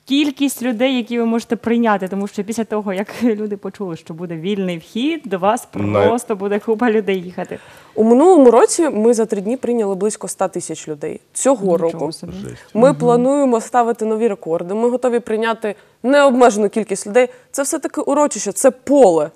Кількість людей, які ви можете прийняти, тому що після того, як люди почули, що буде вільний вхід, до вас просто буде купа людей їхати. У минулому році ми за три дні прийняли близько 100 тисяч людей. Цього Нічого року собі. ми плануємо ставити нові рекорди. Ми готові прийняти необмежену кількість людей. Це все таки урочище, це поле.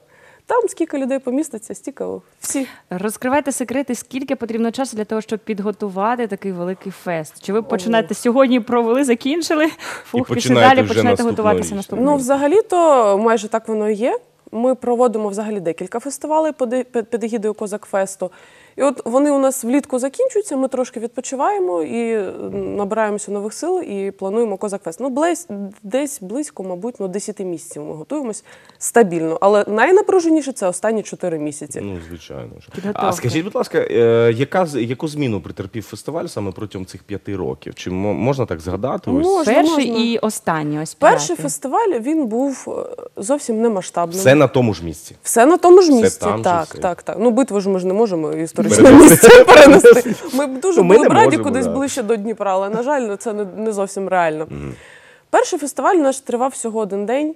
Там скільки людей поміститься, стільки всі. Розкривайте секрети, скільки потрібно часу для того, щоб підготувати такий великий фест. Чи ви починаєте сьогодні провели, закінчили? Фух, пішли починаєте далі, вже починаєте наступного готуватися річного. наступного. Ну, взагалі-то майже так воно і є. Ми проводимо взагалі декілька фестивалей під, під, під егідою Козак Фесту. І от вони у нас влітку закінчуються, ми трошки відпочиваємо і набираємося нових сил і плануємо Козак Фест. Ну, близь, десь близько, мабуть, ну, 10 місяців ми готуємось стабільно. Але найнапруженіше це останні 4 місяці. Ну, звичайно ж. А скажіть, будь ласка, е, яка, з- яку зміну претерпів фестиваль саме протягом цих п'яти років? Чи мо- можна так згадати? Ось Можна, Перший можна. і останній. Ось Перший фестиваль він був е, зовсім не масштабним. все на тому ж місці. Все на тому ж Все місці. там же так, все. так, так. Ну, битву ж ми ж не можемо історичне Перенести. місце перенести. Ми б дуже були б раді кудись ближче до Дніпра, але, на жаль, ну, це не, не зовсім реально. Перший фестиваль наш тривав всього один день.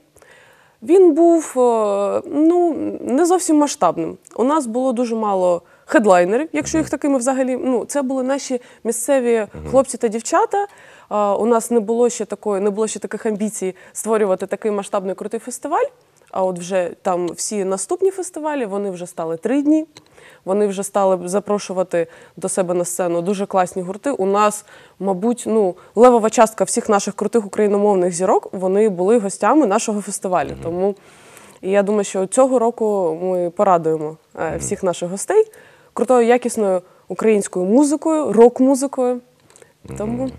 Він був е, ну, не зовсім масштабним. У нас було дуже мало хедлайнерів, якщо їх такими взагалі. Ну, це були наші місцеві хлопці та дівчата. У нас не було ще такої, не було ще таких амбіцій створювати такий масштабний крутий фестиваль. А от вже там всі наступні фестивалі вони вже стали три дні. Вони вже стали запрошувати до себе на сцену дуже класні гурти. У нас, мабуть, ну левова частка всіх наших крутих україномовних зірок вони були гостями нашого фестивалю. Тому я думаю, що цього року ми порадуємо е, всіх наших гостей крутою якісною українською музикою, рок-музикою. Тому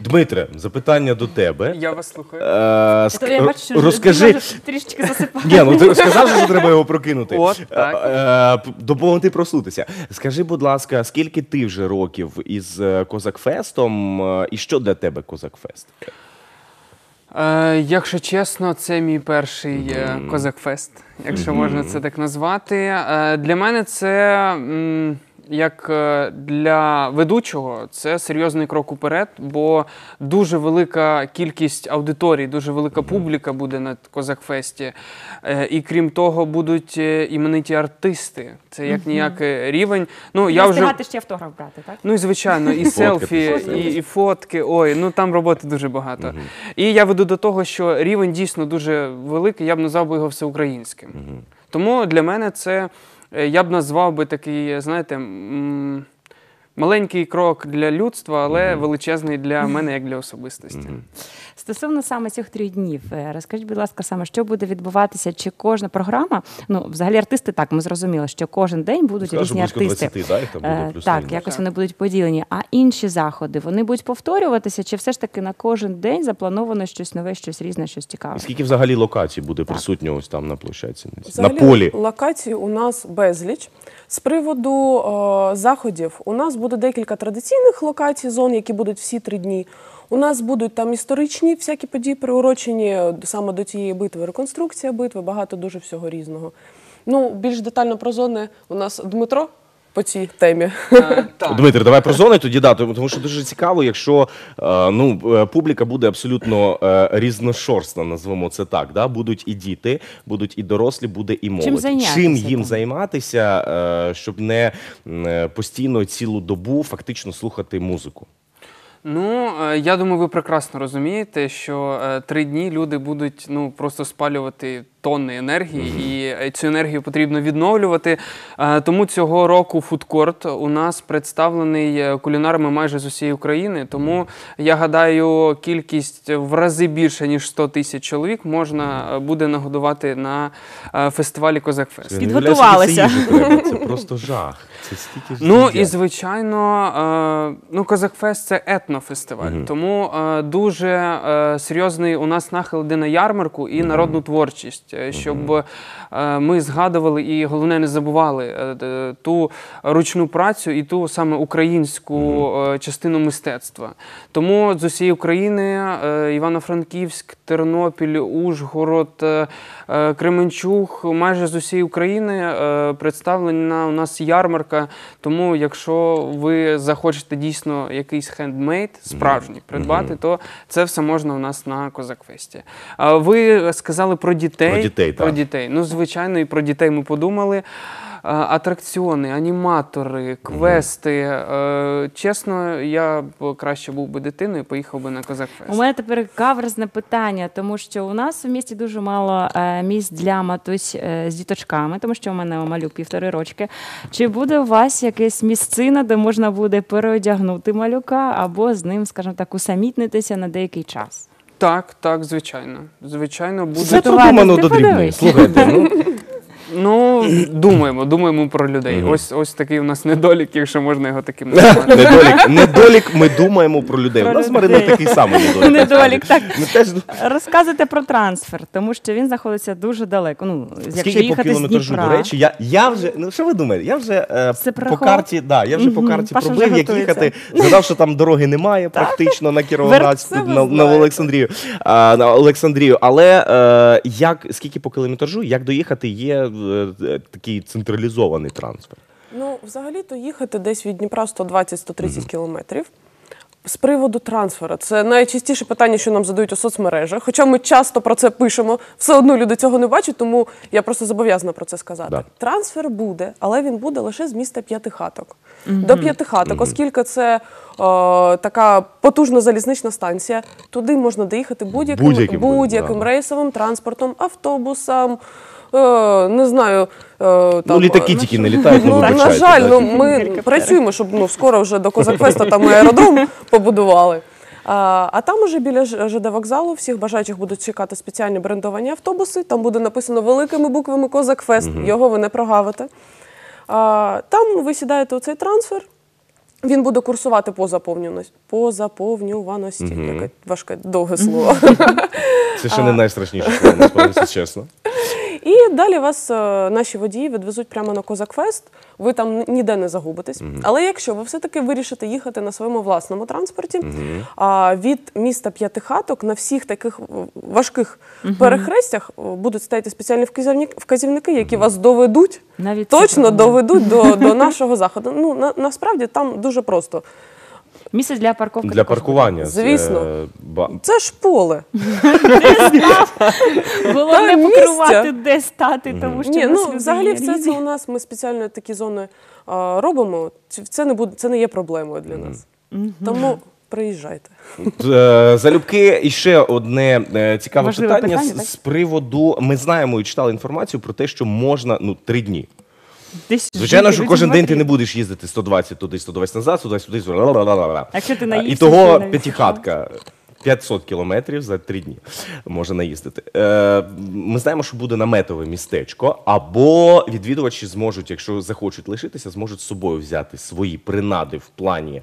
Дмитре, запитання до тебе. Я вас слухаю. Е, ск- я бачу, що Розкажи. ти трішечки засипає. Ні, ну ти сказав, що треба його прокинути. От, так. Е, е, Допомогти проснутися. Скажи, будь ласка, скільки ти вже років із е, Козакфестом, е, і що для тебе Козакфест? Е, якщо чесно, це мій перший е, Козакфест, якщо можна це так назвати. Е, для мене це м, як е, для ведучого, це серйозний крок уперед, бо дуже велика кількість аудиторій, дуже велика публіка буде на Козакфесті. Е, і крім того, будуть е, імениті артисти. Це як ніякий рівень. Ну, я вже... ще автограф брати, так? Ну і звичайно, і селфі, і, і фотки. Ой, ну там роботи дуже багато. І я веду до того, що рівень дійсно дуже великий, я б назвав би його всеукраїнським. Тому для мене це я б назвав би такий, знаєте, м, маленький крок для людства, але величезний для мене як для особистості. Стосовно саме цих трьох днів, е, розкажіть, будь ласка, саме що буде відбуватися? Чи кожна програма? Ну, взагалі, артисти так, ми зрозуміли, що кожен день будуть Скажу, різні близько артисти. 20, да, їх там буде Е, плюс так, мінус? якось Так. вони будуть поділені. А інші заходи вони будуть повторюватися, чи все ж таки на кожен день заплановано щось нове, щось різне, щось цікаве? І скільки взагалі локацій буде присутньо ось там на площадці? На Взагалі, полі? локацій у нас безліч. З приводу е, заходів, у нас буде декілька традиційних локацій, зон, які будуть всі три дні. У нас будуть там історичні всякі події приурочені саме до цієї битви, реконструкція битви, багато дуже всього різного. Ну, більш детально про зони у нас Дмитро по цій темі. Дмитро, давай про зони тоді да, тому що дуже цікаво, якщо е, ну, е, публіка буде абсолютно е, різношорстна, назвемо це так. Да? Будуть і діти, будуть і дорослі, буде і молодь. зайнятися Чим їм там? займатися, е, щоб не е, постійно цілу добу фактично слухати музику? Ну, е, я думаю, ви прекрасно розумієте, що е, три дні люди будуть ну просто спалювати тонни енергії, і е, цю енергію потрібно відновлювати. Е, Тому цього року фудкорт у нас представлений е, кулінарами майже з усієї України. Тому я гадаю, кількість в рази більше ніж 100 тисяч чоловік можна буде нагодувати на фестивалі Козакфест. Підготувалися. це просто жах. Це стільки ж Ну і звичайно, ну Казахфест це етнофестиваль, тому дуже серйозний у нас нахил йде на ярмарку і народну творчість. Творчість, е, щоб е, ми згадували і головне не забували е, ту ручну працю і ту саме українську частину мистецтва. Тому з усієї України Івано-Франківськ, Тернопіль, Ужгород, Кременчуг, майже з усієї України е, представлена у нас ярмарка. Тому, якщо ви захочете дійсно якийсь хендмейд справжній придбати, то це все можна у нас на Козакфесті. А Ви сказали про дітей. Про дітей, Про так. дітей. Ну, звичайно, і про дітей ми подумали. А, Атракціони, аніматори, квести. Е, Чесно, я б краще був би дитиною, поїхав би на Козакфест. У мене тепер каверзне питання, тому що у нас в місті дуже мало е, місць для матусь е, з діточками, тому що у мене малюк півтори рочки. Чи буде у вас якась місцина, де можна буде переодягнути малюка або з ним, скажімо так, усамітнитися на деякий час? Так, так, звичайно. Звичайно, буде. Все Готуватись, до дрібних. подивись. Слухайте, Ну, думаємо, думаємо про людей. Ось ось такий у нас недолік, якщо можна його таким назвати. недолік, недолік, ми думаємо про людей. Про У нас людей. Марина такий самий недолік. Недолік, так. Ми теж Розказуйте про трансфер, тому що він знаходиться дуже далеко. Ну, якщо Скільки по їхати з кілометражу, Дніпра. до речі, я, я вже, ну що ви думаєте, я вже е, Все по порахував? карті, да, я вже по Мгм, карті Паша вже пробив, як готується. їхати. Згадав, що там дороги немає практично на Кіровоградську, на, на знаєте. Олександрію. А, на Олександрію. Але е, як, скільки по кілометражу, як доїхати, є е, такий централізований трансфер. Ну, взагалі-то їхати десь від Дніпра 120-130 кілометрів. З приводу трансфера, це найчастіше питання, що нам задають у соцмережах. Хоча ми часто про це пишемо, все одно люди цього не бачать, тому я просто зобов'язана про це сказати. Да. Трансфер буде, але він буде лише з міста п'ятихаток. До п'ятихаток, оскільки це е, така потужна залізнична станція, туди можна доїхати будь-яким, Будь-яким, будь-яким да. рейсовим транспортом, автобусом. Е, Не знаю, е, там, ну, літаки е, тільки не літають, ну Ну, на жаль, ну ми працюємо, щоб ну скоро вже до Козакфеста там аеродром побудували. А, а там уже біля ЖД вокзалу всіх бажаючих будуть чекати спеціальні брендовані автобуси. Там буде написано великими буквами Козакфест. Його ви не прогавите. А, там ви сідаєте у цей трансфер. Він буде курсувати по заповнюваності. По заповнюваності. Яке важке довге слово. Це ще не найстрашніше слово, насправді, чесно. І далі вас е, наші водії відвезуть прямо на Козакфест. Ви там ніде не загубитесь. Але якщо ви все-таки вирішите їхати на своєму власному транспорті, а від міста П'ятихаток на всіх таких е, важких перехрестях е, будуть стояти спеціальні вказівник- вказівники, які вас доведуть. Навіть Точно доведуть до, до нашого заходу. Ну на, насправді там дуже просто. Місце для парковки. Для також паркування. Звісно. е, ба- Це ж поле. Головне Та, покерувати, місця. де стати, тому що Ні, у нас ну люди взагалі є все це різні. у нас. Ми спеціально такі зони а, робимо. Ці- Це не буде, це не є проблемою для нас. Тому приїжджайте. Е, Залюбки, і ще одне е, цікаве Важливе питання, питання, з, так? з приводу. Ми знаємо і читали інформацію про те, що можна ну три дні. Десь Звичайно, жити що кожен день ти не будеш їздити 120 туди, 120 назад, 120 туди, 120, ла-ла-ла-ла-ла. Якщо ти І наївся, того ти п'ятихатка. 500 кілометрів за три дні може наїздити. Е, ми знаємо, що буде наметове містечко, або відвідувачі зможуть, якщо захочуть лишитися, зможуть з собою взяти свої принади в плані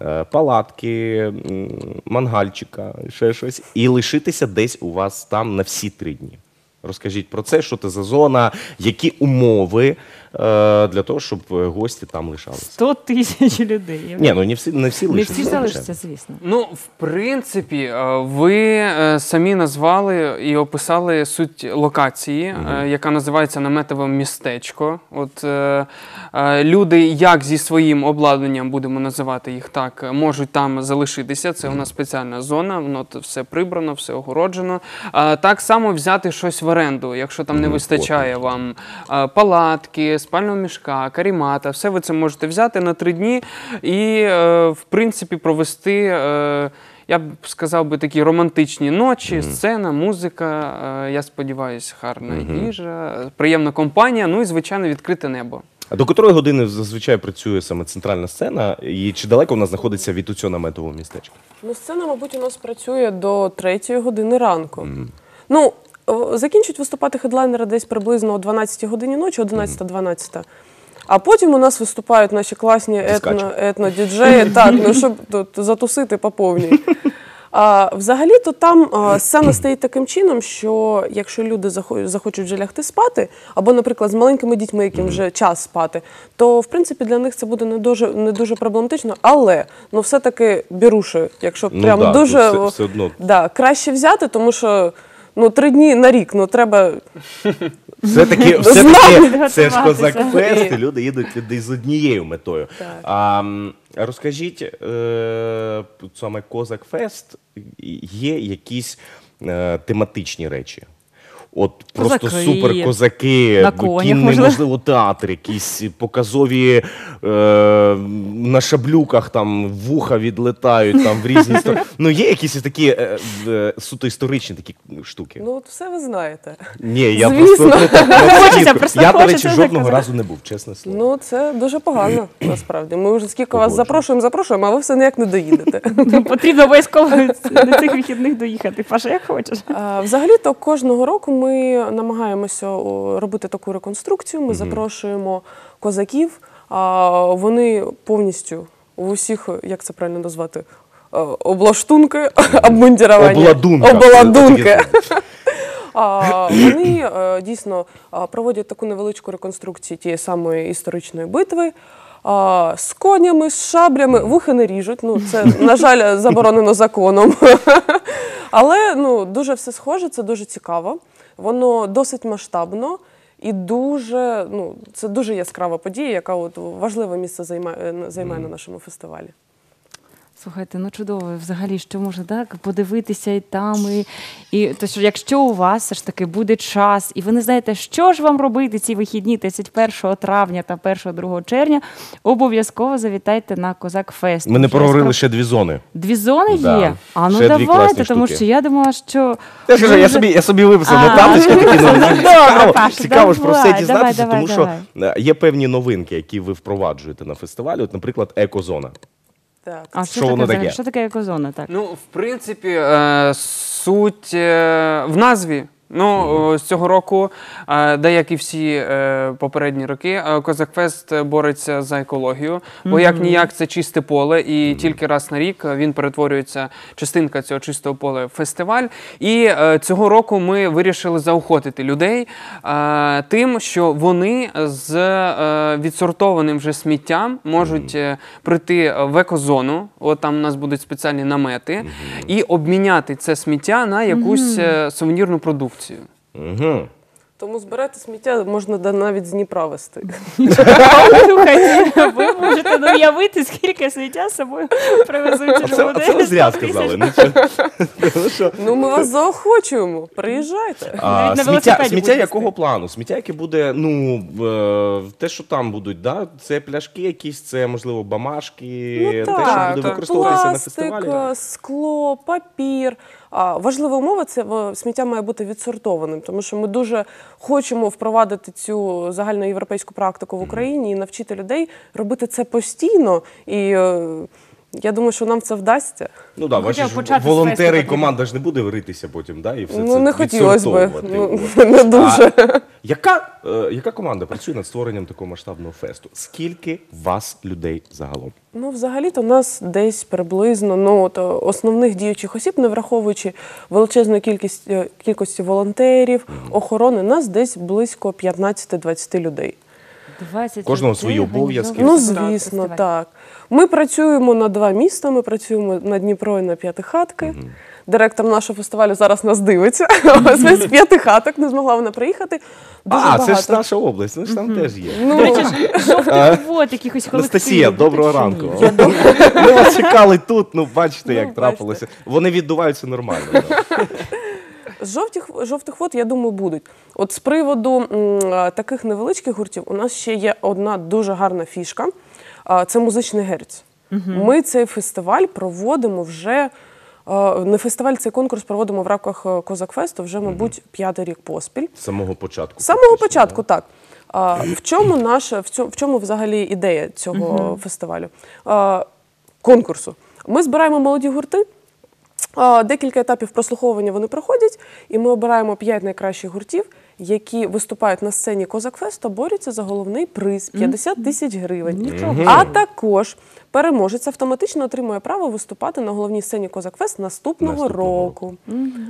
е, палатки, м, мангальчика, ще щось, і лишитися десь у вас там на всі три дні. Розкажіть про це, що це за зона, які умови для того, щоб е, гості там лишалися. 100 тисяч людей. Ні, ну не всі не всі не всі залишаться, звісно. Ну, в принципі, е, ви е, самі назвали і описали суть локації, е, яка називається наметове містечко. От е, е, люди, як зі своїм обладнанням, будемо називати їх так, е, можуть там залишитися. Це у нас спеціальна зона, воно тут все прибрано, все огороджено. Е, Так само взяти щось в оренду, якщо там не Мгм, вистачає вам е, палатки, спального мішка, карімата, все ви це можете взяти на три дні і, е, в принципі, провести. е, Я б сказав би такі романтичні ночі, сцена, музика. е, Я сподіваюся, гарна їжа, приємна компанія, ну і звичайно відкрите небо. А до котрої години зазвичай працює саме центральна сцена, і чи далеко вона знаходиться від цього наметового містечка? Ну, сцена, мабуть, у нас працює до третьої години ранку. Ну, о, закінчують виступати хедлайнери десь приблизно о 12 годині ночі, 11-12. А потім у нас виступають наші класні етно, етно-діджеї, так, ну, щоб тут затусити по повній. А, взагалі-то там а, сцена стоїть таким чином, що якщо люди захочуть вже лягти спати, або, наприклад, з маленькими дітьми, яким вже час спати, то в принципі для них це буде не дуже не дуже проблематично. Але ну все-таки біруші, якщо Ну прям да, дуже все- все одно. да, краще взяти, тому що ну три дні на рік, ну треба Все-таки, все-таки це ж козак фест, і люди їдуть туди з однією метою. А, м, розкажіть, е, саме Козак Фест є якісь е, тематичні речі. От просто Козаки. супер козаки, На конях, кінний, можливо. можливо, театр, якісь показові е, на шаблюках там вуха відлетають там в різні сторони. Ну, є якісь такі е, е, суто історичні такі штуки. ну от все ви знаєте. Ні, я Звісно. просто ну, так, Хочеться, просто я, до речі, хочеться жодного заказати. разу не був, чесне слово. Ну це дуже погано насправді. Ми вже скільки вас Погоджуюсь. запрошуємо, запрошуємо, а ви все ніяк не доїдете. Потрібно обов'язково до цих вихідних доїхати. Паша, як хочеш. А, Взагалі-то кожного року ми намагаємося робити таку реконструкцію. Ми запрошуємо козаків. А вони повністю в усіх, як це правильно назвати, е, облаштунки, обмундірування. Обладунка. Обладунки. А, Вони е, дійсно проводять таку невеличку реконструкцію тієї самої історичної битви. а, З конями, з шаблями, вухи не ріжуть. Ну, це, на жаль, заборонено законом. Але ну, дуже все схоже, це дуже цікаво. Воно досить масштабно і дуже, ну, це дуже яскрава подія, яка от важливе місце займає, займає на нашому фестивалі. Слухайте, ну чудово, взагалі, що можна так подивитися і там, і, і то, що якщо у вас все ж таки буде час, і ви не знаєте, що ж вам робити ці вихідні 31 травня та 1-2 червня, обов'язково завітайте на Козак Фест. Ми не Вже проговорили ще дві зони. Дві зони Да. є. А ну Ще давайте, тому штуки. що я думала, що Я, кажу, я, собі, я собі виписав нотаточки такі ну, цікаво, ж про все дізнатися, тому давай, що е, є певні новинки, які ви впроваджуєте на фестивалі. От, наприклад, екозона. Так. А Що що, таке, воно таке? Що таке екозона? Так. Ну, в принципі, е, суть е, в назві. Ну, з цього року, е, де як і всі е, попередні роки, е, Козакфест бореться за екологію, бо як ніяк це чисте поле, і тільки раз на рік він перетворюється, частинка цього чистого поля в фестиваль. І цього року ми вирішили заохотити людей тим, що вони з відсортованим вже сміттям можуть прийти в екозону. От там у нас будуть спеціальні намети, і обміняти це сміття на якусь сувенірну продукцію. Угу. Тому збирати сміття можна навіть з Дніпра вести. Слухайте, ви можете не уявити, скільки сміття з собою привезуть А це, ви зря сказали. Ну, ну? Ну, ми вас заохочуємо. Приїжджайте. Сміття, якого плану? Сміття, яке буде, ну, е, те, що там будуть, да? це пляшки якісь, це, можливо, бамашки, Ну, те, що буде використовуватися на Пластик, фестивалі. е, скло, папір. Важлива умова це е, сміття має бути відсортованим, тому що ми дуже хочемо впровадити цю загальноєвропейську практику в Україні і навчити людей робити це постійно. І е, я думаю, що нам це вдасться. Ну да, Ну, ваші ж почати волонтери і команда ж не буде варитися потім, да? І все ну це не хотілося би. відсортовувати. Ну, не дуже. А яка, е, яка команда працює над створенням такого масштабного фесту? Скільки вас людей загалом? Ну, взагалі-то нас десь приблизно ну, от, е, основних діючих осіб, не враховуючи величезну кількість е, кількості волонтерів, охорони, нас десь близько 15-20 людей. 20 Кожного людей свої обов'язки. Ну, звісно, фестиваль. так. Ми працюємо на два міста. Ми працюємо на Дніпро і на П'ятихатки. Директор нашого фестивалю зараз нас дивиться. Ось з п'ятихаток не змогла вона приїхати. Дуже а, багато. це ж наша область, ну ж там теж є. Ну, жовтих вот якихось колективів. Анастасія, доброго ранку. Ми вас чекали тут, ну бачите, Ну, як трапилося. Вони віддуваються нормально. Жовтих, жовтих вод, я думаю, будуть. От з приводу м, таких невеличких гуртів, у нас ще є одна дуже гарна фішка. А, Це музичний герць. Ми цей фестиваль проводимо вже. Не фестиваль, цей конкурс проводимо в рамках е, Козакфесту вже, мабуть, п'ятий рік поспіль. З самого початку. З самого початку, так. А, в чому наша, в цьому, в чому взагалі ідея цього фестивалю? А, конкурсу. Ми збираємо молоді гурти. Декілька етапів прослуховування вони проходять, і ми обираємо п'ять найкращих гуртів, які виступають на сцені Козакфесту, борються за головний приз 50 тисяч гривень. Нічого А також переможець автоматично отримує право виступати на головній сцені Козакфест наступного, Наступного року.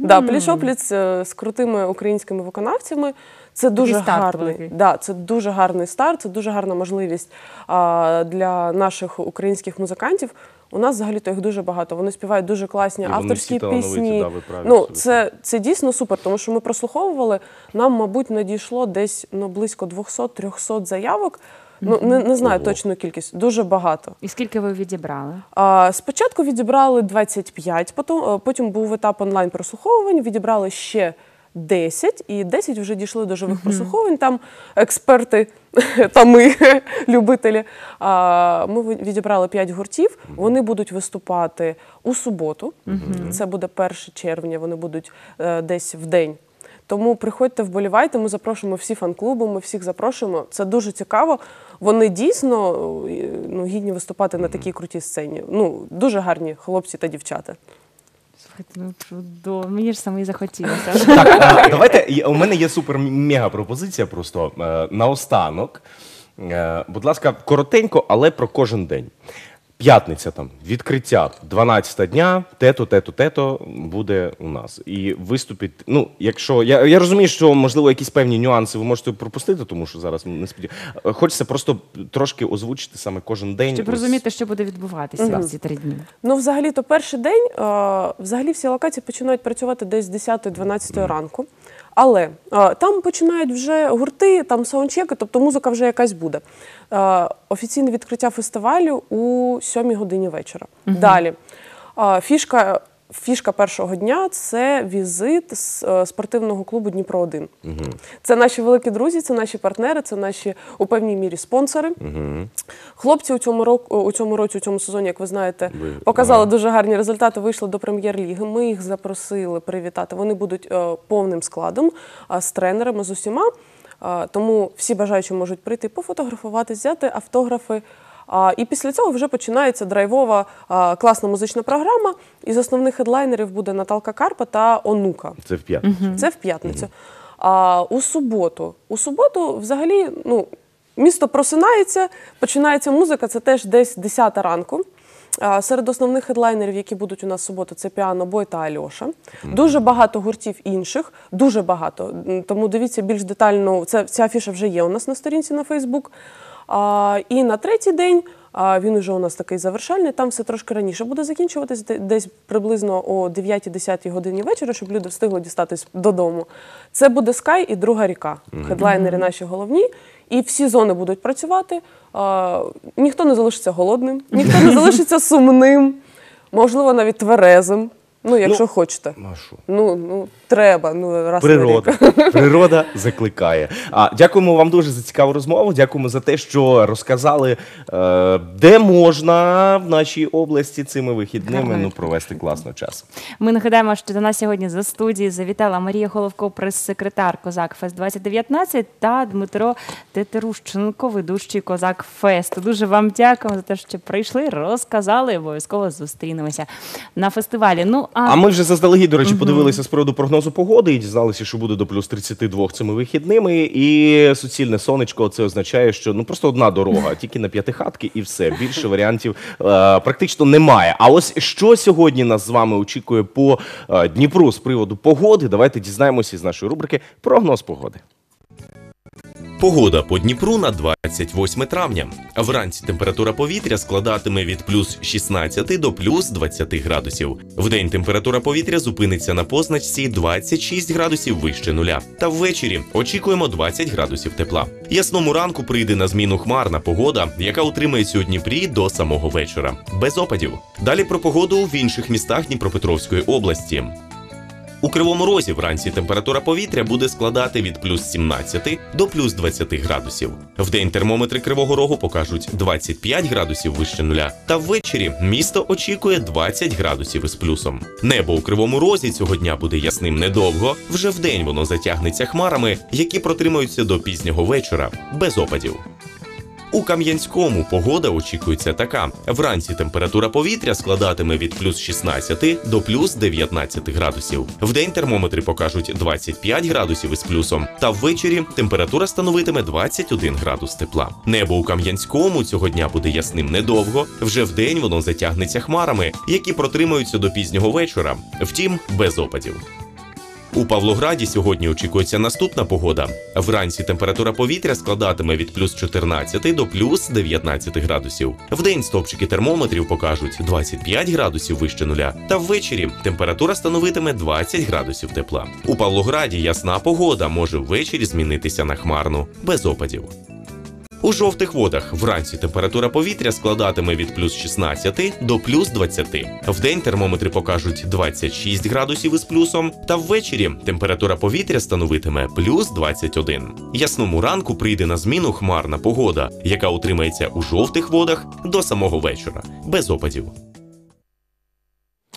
Да, пліч-опліц е, з крутими українськими виконавцями. Це дуже старт гарний. великий. Да, це дуже гарний старт, це дуже гарна можливість а, для наших українських музикантів. У нас взагалі-то їх дуже багато. Вони співають дуже класні І вони авторські всі пісні. да, ви праві, ну, абсолютно. це, це дійсно супер, тому що ми прослуховували. Нам, мабуть, надійшло десь ну, близько 200-300 заявок. Ну, не, не знаю Ого. точну кількість, дуже багато. І скільки ви відібрали? А, спочатку відібрали 25, потім, е, потім був етап онлайн прослуховувань, відібрали ще 10, і 10 вже дійшли до живих прослуховувань. Там експерти та ми, любителі. А, ми відібрали 5 гуртів. Вони будуть виступати у суботу. Це буде 1 червня. Вони будуть е, десь в день. Тому приходьте, вболівайте. Ми запрошуємо всі фан-клуби, ми всіх запрошуємо. Це дуже цікаво. Вони дійсно е, ну, гідні виступати на такій крутій сцені. Ну, дуже гарні хлопці та дівчата. Слухайте, ну чудово. Мені ж самі захотілося. Так, давайте. У мене є супер мега пропозиція. Просто е, наостанок. Е, будь ласка, коротенько, але про кожен день. П'ятниця там, відкриття, 12 дня, тето, тето, тето буде у нас. І виступить. Ну, якщо я, я розумію, що можливо якісь певні нюанси ви можете пропустити, тому що зараз не сподіваюся. Хочеться просто трошки озвучити саме кожен день. Щоб Ось. розуміти, що буде відбуватися ці три дні. Ну, взагалі, то перший день, е, взагалі всі локації починають працювати десь з 10-12 ранку. Але е, там починають вже гурти, там саундчеки, тобто музика вже якась буде. Е, офіційне відкриття фестивалю у 7 годині вечора. Далі. Е, фішка, фішка першого дня це візит з е, спортивного клубу Дніпро 1 Це наші великі друзі, це наші партнери, це наші у певній мірі спонсори. Хлопці у цьому року у цьому році, у цьому сезоні, як ви знаєте, Ви- показали ага. дуже гарні результати. Вийшли до прем'єр-ліги. Ми їх запросили привітати. Вони будуть повним складом з тренерами з усіма. Тому всі бажаючі можуть прийти пофотографувати, взяти автографи. І після цього вже починається драйвова класна музична програма. Із основних хедлайнерів буде Наталка Карпа та Онука. Це в п'ятницю. Це в п'ятницю. А у суботу. У суботу, взагалі, ну, місто просинається, починається музика, це теж десь 10 ранку. Серед основних хедлайнерів, які будуть у нас в суботу, це Піано Бой та Альоша. Дуже багато гуртів інших, дуже багато. Тому дивіться більш детально. Це, ця афіша вже є у нас на сторінці на Фейсбук. І на третій день він уже у нас такий завершальний. Там все трошки раніше буде закінчуватись, десь приблизно о 9-10 годині вечора, щоб люди встигли дістатись додому. Це буде Скай і друга ріка. Хедлайнери наші головні. І всі зони будуть працювати. А, ніхто не залишиться голодним, ніхто не залишиться сумним, можливо, навіть тверезим. Ну, якщо хочете. Ну, а що? Ну, ну треба. Ну, раз на Природа. рік. Природа закликає. А дякуємо вам дуже за цікаву розмову. Дякуємо за те, що розказали, е, де можна в нашій області цими вихідними Гарно ну, провести класно час. Ми нагадаємо, що до нас сьогодні за студії завітала Марія Головко, прес-секретар Козак Фест 2019 та Дмитро Тетерущенко, ведучий Козак Фесту. Дуже вам дякуємо за те, що прийшли, розказали. і Обов'язково зустрінемося на фестивалі. Ну а, ми вже заздалегідь, до речі, подивилися з приводу прогнозу погоди і дізналися, що буде до плюс 32 цими вихідними. І суцільне сонечко це означає, що ну просто одна дорога, тільки на п'ятихатки, і все. Більше варіантів е, практично немає. А ось що сьогодні нас з вами очікує по е, Дніпру з приводу погоди? Давайте дізнаємося із нашої рубрики прогноз погоди. Погода по Дніпру на 28 травня. Вранці температура повітря складатиме від плюс 16 до плюс 20 градусів. Вдень температура повітря зупиниться на позначці 26 градусів вище нуля. Та ввечері очікуємо 20 градусів тепла. Ясному ранку прийде на зміну хмарна погода, яка утримається у Дніпрі до самого вечора. Без опадів. Далі про погоду в інших містах Дніпропетровської області. У Кривому Розі вранці температура повітря буде складати від плюс 17 до плюс 20 градусів. Вдень термометри Кривого Рогу покажуть 25 градусів вище нуля. Та ввечері місто очікує 20 градусів із плюсом. Небо у Кривому Розі цього дня буде ясним недовго. Вже вдень воно затягнеться хмарами, які протримаються до пізнього вечора без опадів. У Кам'янському погода очікується така: вранці температура повітря складатиме від плюс 16 до плюс 19 градусів. Вдень термометри покажуть 25 градусів із плюсом, та ввечері температура становитиме 21 градус тепла. Небо у Кам'янському цього дня буде ясним недовго. Вже вдень воно затягнеться хмарами, які протримаються до пізнього вечора. Втім, без опадів. У Павлограді сьогодні очікується наступна погода. Вранці температура повітря складатиме від плюс 14 до плюс 19 градусів. Вдень стопчики термометрів покажуть 25 градусів вище нуля. Та ввечері температура становитиме 20 градусів тепла. У Павлограді ясна погода може ввечері змінитися на хмарну без опадів. У жовтих водах вранці температура повітря складатиме від плюс 16 до плюс 20. Вдень термометри покажуть 26 градусів із плюсом, та ввечері температура повітря становитиме плюс 21. Ясному ранку прийде на зміну хмарна погода, яка утримається у жовтих водах до самого вечора, без опадів.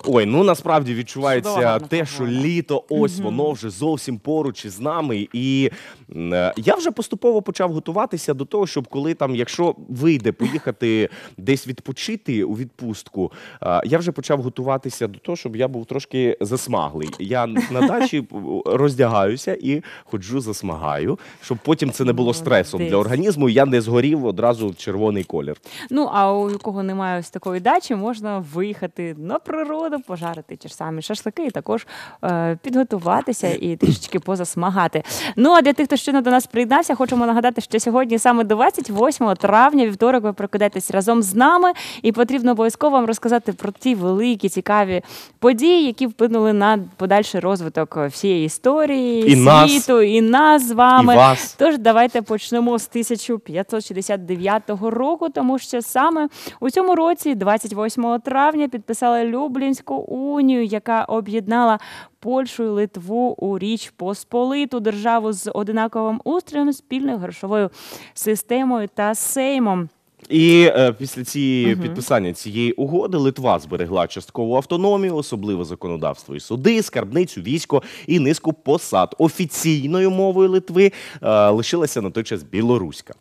Ой, ну насправді відчувається гарна те, що літо ось воно вже зовсім поруч із нами. І е, я вже поступово почав готуватися до того, щоб коли там, якщо вийде поїхати десь відпочити у відпустку, е, я вже почав готуватися до того, щоб я був трошки засмаглий. Я на дачі роздягаюся і ходжу засмагаю, щоб потім це не було стресом для організму. і Я не згорів одразу в червоний колір. Ну, а у кого немає ось такої дачі, можна виїхати на природу, пожарити ті ж самі шашлики, і також е, підготуватися і трішечки позасмагати. Ну а для тих, хто щойно до нас приєднався, хочемо нагадати, що сьогодні саме 28 травня, вівторок, ви прокидаєтесь разом з нами, і потрібно обов'язково вам розказати про ті великі цікаві події, які вплинули на подальший розвиток всієї історії, І нас. світу, і нас з вами. І вас. Тож давайте почнемо з 1569 року, тому що саме у цьому році, 28 травня, підписали Люблінську унію, яка об'єднала Польщу і Литву у Річ Посполиту державу з одинаковим устроєм, спільною грошовою системою та сеймом. І е, після цієї підписання цієї угоди Литва зберегла часткову автономію, особливе законодавство і суди, скарбницю, військо і низку посад. Офіційною мовою Литви е, лишилася на той час білоруська.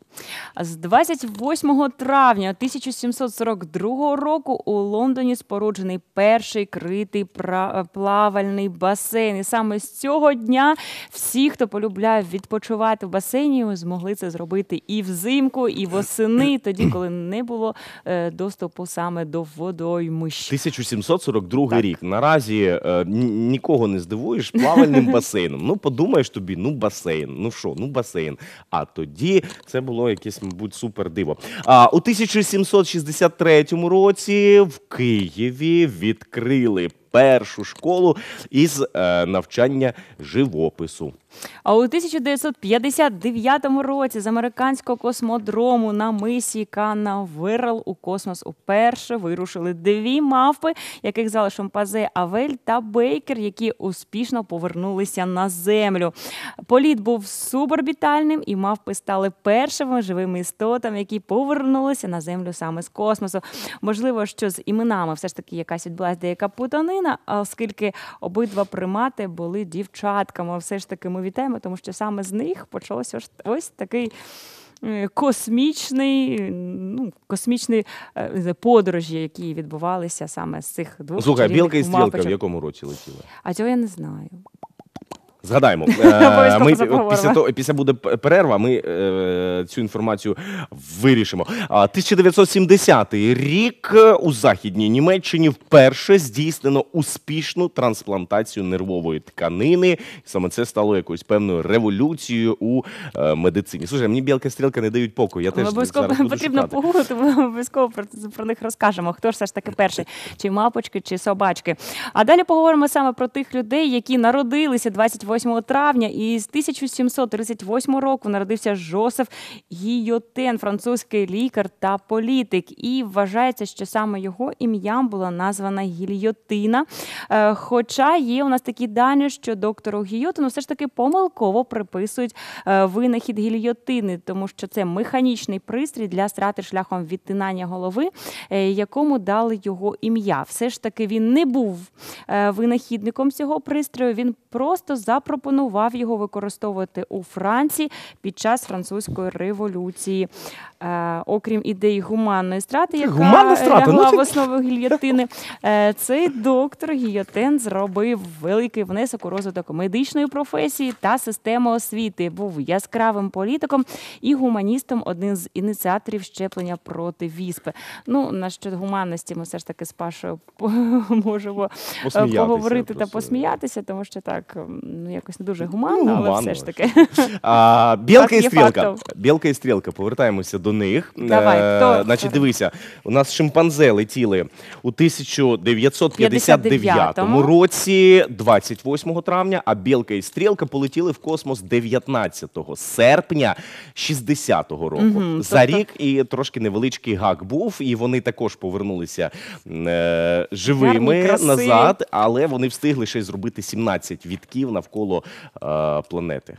З 28 травня 1742 року у Лондоні споруджений перший критий плавальний басейн. І саме з цього дня всі, хто полюбляє відпочивати в басейні, змогли це зробити і взимку, і восени, тоді, коли не було е, доступу саме до водоймищ. 1742 Так. рік. Наразі е, нікого не здивуєш плавальним басейном. Ну, подумаєш тобі, ну басейн, ну що, ну басейн. А тоді це було якесь, мабуть, супер диво. А у 1763 році в Києві відкрили першу школу із е, навчання живопису. А у 1959 році з американського космодрому на мисі Канаверал у космос уперше вирушили дві мавпи, яких звали Шомпазе Авель та Бейкер, які успішно повернулися на землю. Політ був суборбітальним, і мавпи стали першими живими істотами, які повернулися на землю саме з космосу. Можливо, що з іменами все ж таки якась відбулася деяка путанина, а оскільки обидва примати були дівчатками. Все ж таки ми вітаємо, тому що саме з них почався ось- такий. е, Космічний, ну, космічний е, подорожі, які відбувалися саме з цих двох Слухай, білка і стрілка в якому році летіла? А цього я не знаю. Згадаємо. Ми після того, після буде перерва. Ми е, цю інформацію вирішимо. А, 1970 рік е, у західній Німеччині вперше здійснено успішну трансплантацію нервової тканини. Саме це стало якоюсь певною революцією у е, медицині. Слухай, мені білка стрілка не дають покою. Я теж обов'язково зараз буду потрібно погуглити, ми обов'язково про, про них розкажемо. Хто ж все ж таки перший, чи мапочки, чи собачки. А далі поговоримо саме про тих людей, які народилися 28 травня. І з 1738 року народився Жозеф Гійотен, французький лікар та політик. І вважається, що саме його ім'ям була названа гільйотина. Е, Хоча є у нас такі дані, що доктору Гійотину все ж таки помилково приписують е, винахід гільйотини, тому що це механічний пристрій для страти шляхом відтинання голови, е, якому дали його ім'я. Все ж таки він не був винахідником цього пристрою. Він просто запропонував його використовувати у Франції під час французької революції. Е, окрім ідеї гуманної страти, яка Гуманна страта, ну це- в основу гільйотини, е, цей доктор Гільйотен зробив великий внесок у розвиток медичної професії та системи освіти. Був яскравим політиком і гуманістом, один з ініціаторів щеплення проти віспи. Ну насчет гуманності ми все ж таки з Пашою можемо е, Посміятися поговорити та просто. посміятися, тому що так ну якось не дуже гуманно, але гуманно все ж таки. А, білка і стрілка. фактом. Білка і стрілка. Повертаємося до них. Давай, Е, хто? Значить, дивися, у нас шимпанзе летіли у 1959 59-му. році, 28 травня, а білка і стрілка полетіли в космос 19 серпня 60-го року. Мгм, За тобто- рік і трошки невеличкий гак був, і вони також повернулися е, живими Гарні, назад, але вони встигли ще й зробити 17 вітків навколо е, планети.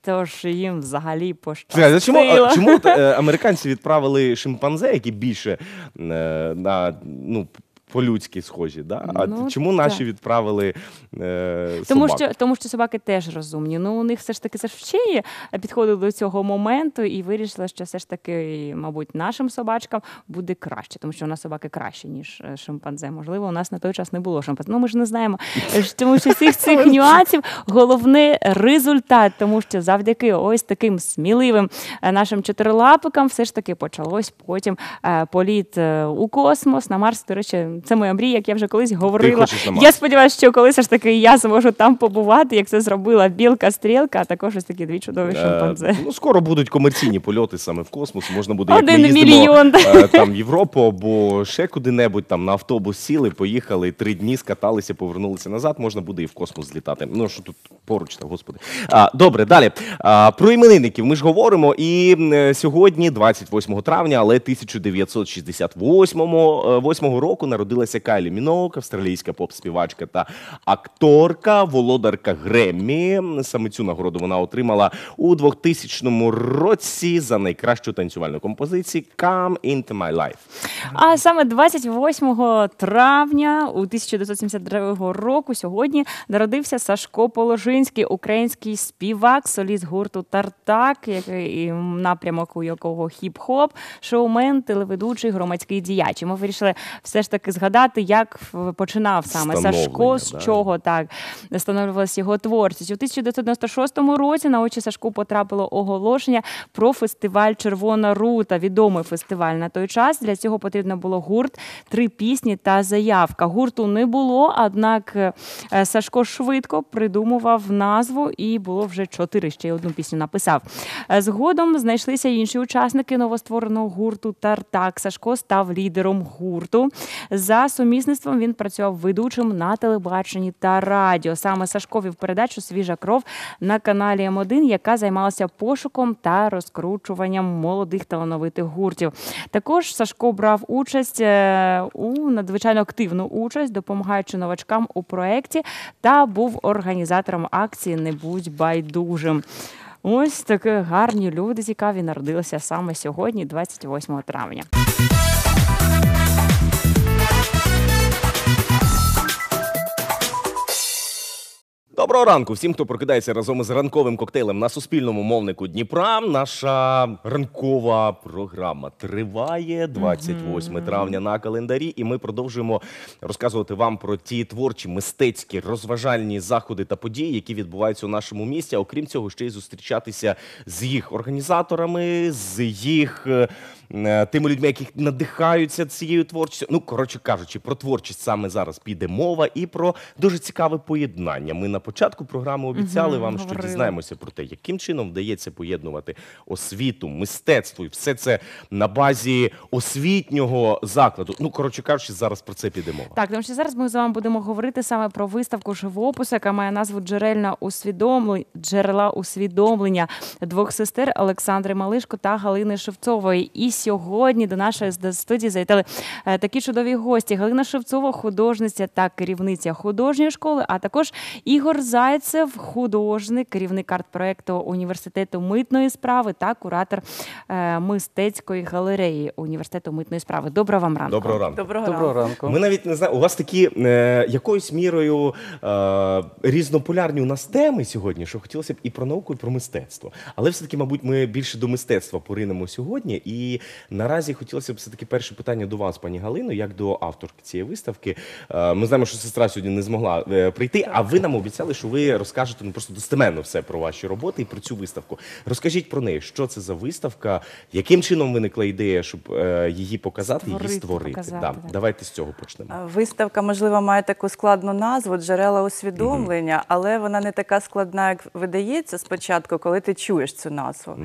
Тож їм взагалі пощастило. чому, а чому от, е, американці відправили шимпанзе, які більше е, на ну. По-людськи схожі, да? а Ну, чому наші відправили е, Тому собак? що, тому що собаки теж розумні. Ну, у них все ж таки це ж вчені підходили до цього моменту і вирішили, що все ж таки, мабуть, нашим собачкам буде краще, тому що у нас собаки кращі, ніж е, шимпанзе. Можливо, у нас на той час не було шимпанзе. Ну, ми ж не знаємо. Е, Тому що всіх цих нюансів головне результат, тому що завдяки ось таким сміливим е, нашим чотирилапикам все ж таки почалось потім е, політ е, у космос на Марс. До речі, це моя мрія, як я вже колись говорила. Я сподіваюся, що колись ж таки я зможу там побувати, як це зробила білка стрілка, а також ось такі дві чудові шимпанзе. Е, ну, скоро будуть комерційні польоти саме в космос. Можна буде як ми Один їздимо, мільйон. е, там в Європу або ще куди-небудь там на автобус сіли, поїхали три дні, скаталися, повернулися назад. Можна буде і в космос злітати. Ну що тут поруч, та господи. А, добре, далі. А, про іменинників ми ж говоримо. І е, сьогодні, 28 травня, але 1968 е, восьмого року народилася Кайлі Мінок, австралійська поп-співачка та акторка, володарка Греммі. Саме цю нагороду вона отримала у 2000 році за найкращу танцювальну композицію Come Into My Life. А саме 28 травня у 1972 року сьогодні народився Сашко Положинський, український співак, соліст гурту Тартак, який напрямок у якого хіп-хоп, шоумен, телеведучий, громадський діяч. Ми вирішили все ж таки згадати, як починав саме Сашко, з да. чого так становилася його творчість. У 1996 році на очі Сашку потрапило оголошення про фестиваль Червона рута, відомий фестиваль на той час. Для цього потрібно було гурт, три пісні та заявка. Гурту не було, однак е, Сашко швидко придумував назву, і було вже чотири. Ще й одну пісню написав. Е, Згодом знайшлися інші учасники новоствореного гурту Тартак. Сашко став лідером гурту. За сумісництвом він працював ведучим на телебаченні та радіо. Саме Сашко вів передачу Свіжа кров на каналі М1, яка займалася пошуком та розкручуванням молодих талановитих гуртів. Також Сашко брав участь е, у надзвичайно активну участь, допомагаючи новачкам у проєкті, та був організатором акції Не будь байдужим. Ось такі гарні люди цікаві народилися саме сьогодні, 28 травня. Доброго ранку всім, хто прокидається разом із ранковим коктейлем на суспільному мовнику Дніпра. Наша ранкова програма триває 28 травня на календарі, і ми продовжуємо розказувати вам про ті творчі, мистецькі, розважальні заходи та події, які відбуваються у нашому місті. Окрім цього, ще й зустрічатися з їх організаторами, з їх е, тими людьми, які надихаються цією творчістю. Ну, коротше кажучи, про творчість саме зараз піде мова і про дуже цікаве поєднання. Ми на початку програми обіцяли Мгм, вам, що говорили. дізнаємося про те, яким чином вдається поєднувати освіту, мистецтво і все це на базі освітнього закладу. Ну, коротше кажучи, зараз про це піде мова. Так, тому що зараз ми з вами будемо говорити саме про виставку живопису, яка має назву Джерельна усвідомлення джерела усвідомлення двох сестер Олександри Малишко та Галини Шевцової. І сьогодні до нашої студії завітали е, такі чудові гості: Галина Шевцова, художниця та керівниця художньої школи, а також Ігор Зайцев, художник, керівник арт-проекту університету митної справи та куратор е, мистецької галереї університету митної справи. Доброго вам ранку. Доброго ранку. Доброго, Доброго ранку. ранку. Ми навіть не знаємо, у вас такі е, якоюсь мірою е, різнополярні у нас теми сьогодні, що хотілося б і про науку, і про мистецтво. Але все-таки, мабуть, ми більше до мистецтва поринемо сьогодні. І наразі хотілося б все-таки перше питання до вас, пані Галино, як до авторки цієї виставки. Е, ми знаємо, що сестра сьогодні не змогла е, прийти, а ви нам обіцяли, що ви розкажете ну, просто достеменно все про ваші роботи і про цю виставку. Розкажіть про неї, що це за виставка, яким чином виникла ідея, щоб е, її показати, її Створити, створити. показати, Да. Давайте з цього почнемо. Виставка, можливо, має таку складну назву джерела усвідомлення, але вона не така складна, як видається спочатку, коли ти чуєш цю назву.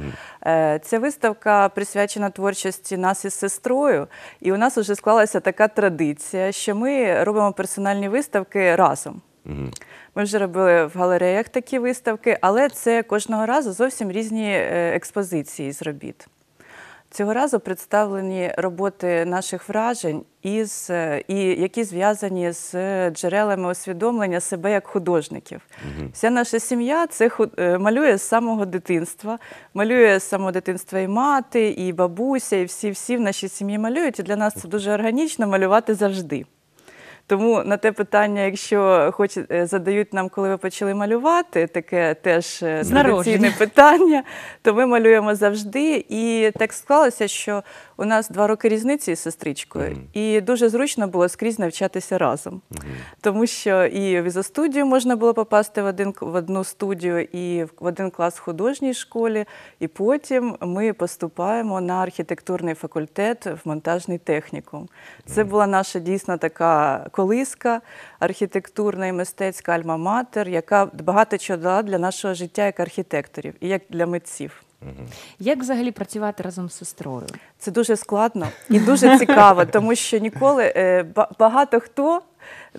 Е, Ця виставка присвячена творчості нас із сестрою, і у нас вже склалася така традиція, що ми робимо персональні виставки разом. Ми вже робили в галереях такі виставки, але це кожного разу зовсім різні е, експозиції з робіт. Цього разу представлені роботи наших вражень, із, е, і які зв'язані з джерелами усвідомлення себе як художників. Вся наша сім'я це е, малює з самого дитинства. Малює з самого дитинства і мати, і бабуся, і всі всі в нашій сім'ї малюють. І для нас це дуже органічно малювати завжди. Тому на те питання, якщо хоч е, задають нам, коли ви почали малювати, таке теж е, традиційне питання, то ми малюємо завжди. І так склалося, що у нас два роки різниці з сестричкою, і дуже зручно було скрізь навчатися разом. Тому що і в ізостудію можна було попасти в один в одну студію, і в в один клас в художній школі. І потім ми поступаємо на архітектурний факультет в монтажний технікум. Це була наша дійсно така колиска архітектурна і мистецька альма-матер, яка багато чого дала для нашого життя як архітекторів і як для митців. Як взагалі працювати разом з сестрою? Це дуже складно і дуже цікаво, тому що ніколи е, багато хто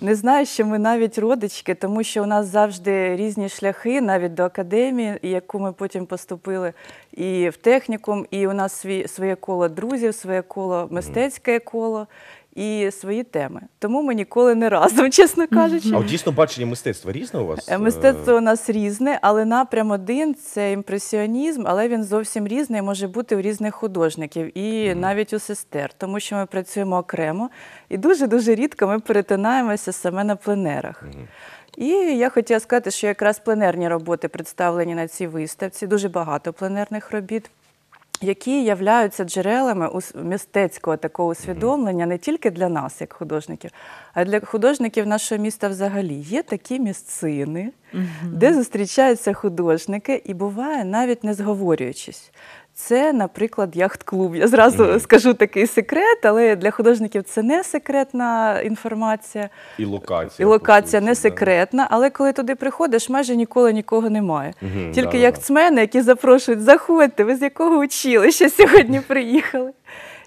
не знає, що ми навіть родички, тому що у нас завжди різні шляхи, навіть до академії, яку ми потім поступили, і в технікум, і у нас свій, своє коло друзів, своє коло мистецьке коло. І свої теми. Тому ми ніколи не разом, чесно кажучи. А от дійсно бачення мистецтва різне у вас? Е, Мистецтво у нас різне, але напрям один це імпресіонізм, але він зовсім різний може бути у різних художників і навіть у сестер, тому що ми працюємо окремо і дуже дуже рідко ми перетинаємося саме на пленерах. І я хотіла сказати, що якраз пленерні роботи представлені на цій виставці, дуже багато пленерних робіт. Які являються джерелами мистецького такого усвідомлення не тільки для нас, як художників, а й для художників нашого міста взагалі. Є такі місцини, де зустрічаються художники, і буває навіть не зговорюючись. Це, наприклад, яхт-клуб. Я зразу скажу такий секрет, але для художників це не секретна інформація. І локація. І локація суті, не секретна, да. але коли туди приходиш, майже ніколи нікого немає. Мгм, Тільки да-да-да. яхтсмени, які запрошують, заходьте, ви з якого училища сьогодні приїхали.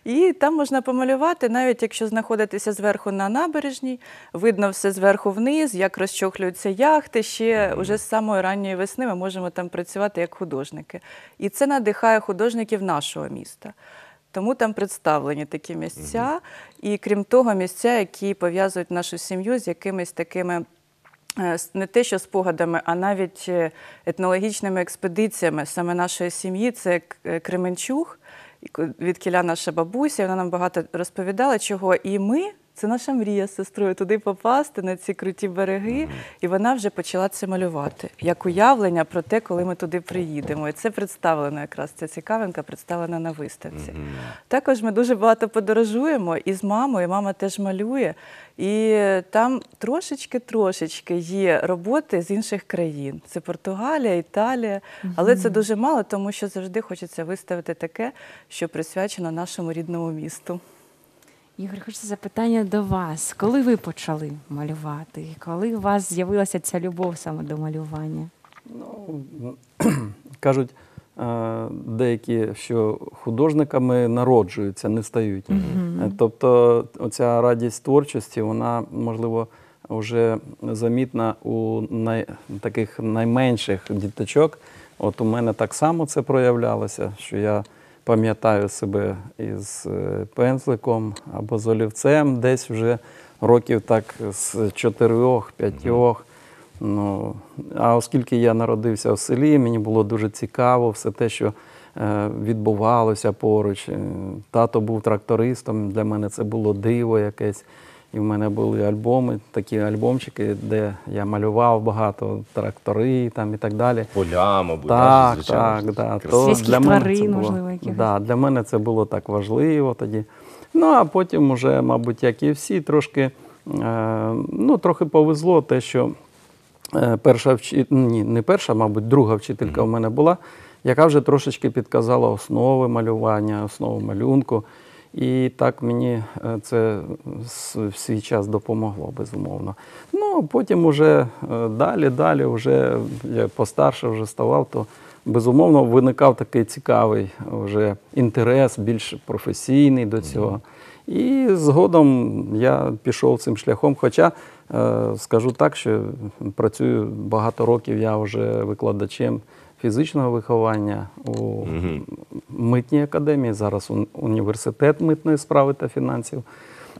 І там можна помалювати, навіть якщо знаходитися зверху на набережній, видно все зверху вниз, як розчохлюються яхти. Ще уже з самої ранньої весни ми можемо там працювати як художники. І це надихає художників нашого міста. Тому там представлені такі місця, і крім того, місця, які пов'язують нашу сім'ю з якимись такими. е, Не те, що спогадами, а навіть е, етнологічними експедиціями саме нашої сім'ї. Це е, Кременчуг, і кіля наша бабуся. Вона нам багато розповідала, чого. І ми це наша мрія з сестрою туди попасти на ці круті береги. І вона вже почала це малювати як уявлення про те, коли ми туди приїдемо. І це представлено якраз ця цікавинка, представлена на виставці. Також ми дуже багато подорожуємо і з мамою. Мама теж малює. І там трошечки-трошечки є роботи з інших країн. Це Португалія, Італія. Але це дуже мало, тому що завжди хочеться виставити таке, що присвячено нашому рідному місту. Ігор, хочеться запитання до вас. Коли ви почали малювати? Коли у вас з'явилася ця любов саме до малювання? Ну, Кажуть деякі, що художниками народжуються, не стають. Е, Тобто оця радість творчості, вона, можливо, вже замітна у най, таких найменших діточок. От у мене так само це проявлялося, що я пам'ятаю себе із е, пензликом або з олівцем, десь вже років так з чотирьох, п'ятьох. Ну, а оскільки я народився в селі, мені було дуже цікаво все те, що е, відбувалося поруч. Е, Тато був трактористом, для мене це було диво якесь. І в мене були альбоми, такі альбомчики, де я малював багато трактори там і так далі. Поля, мабуть, Так, да, звичайно. так, То для мене тварин, це було, можливо, якихось. да, для мене це було так важливо тоді. Ну, а потім уже, мабуть, як і всі, трошки, е, ну, трохи повезло те, що перша вчи... ні, не перша, мабуть, друга вчителька у мене була, яка вже трошечки підказала основи малювання, основу малюнку. І так мені е, це в свій час допомогло, безумовно. Ну, потім уже е, далі, далі, вже я постарше вже ставав, то безумовно виникав такий цікавий вже інтерес, більш професійний до цього. І згодом я пішов цим шляхом. Хоча е, скажу так, що працюю багато років я вже викладачем фізичного виховання у митній академії, зараз університет митної справи та фінансів.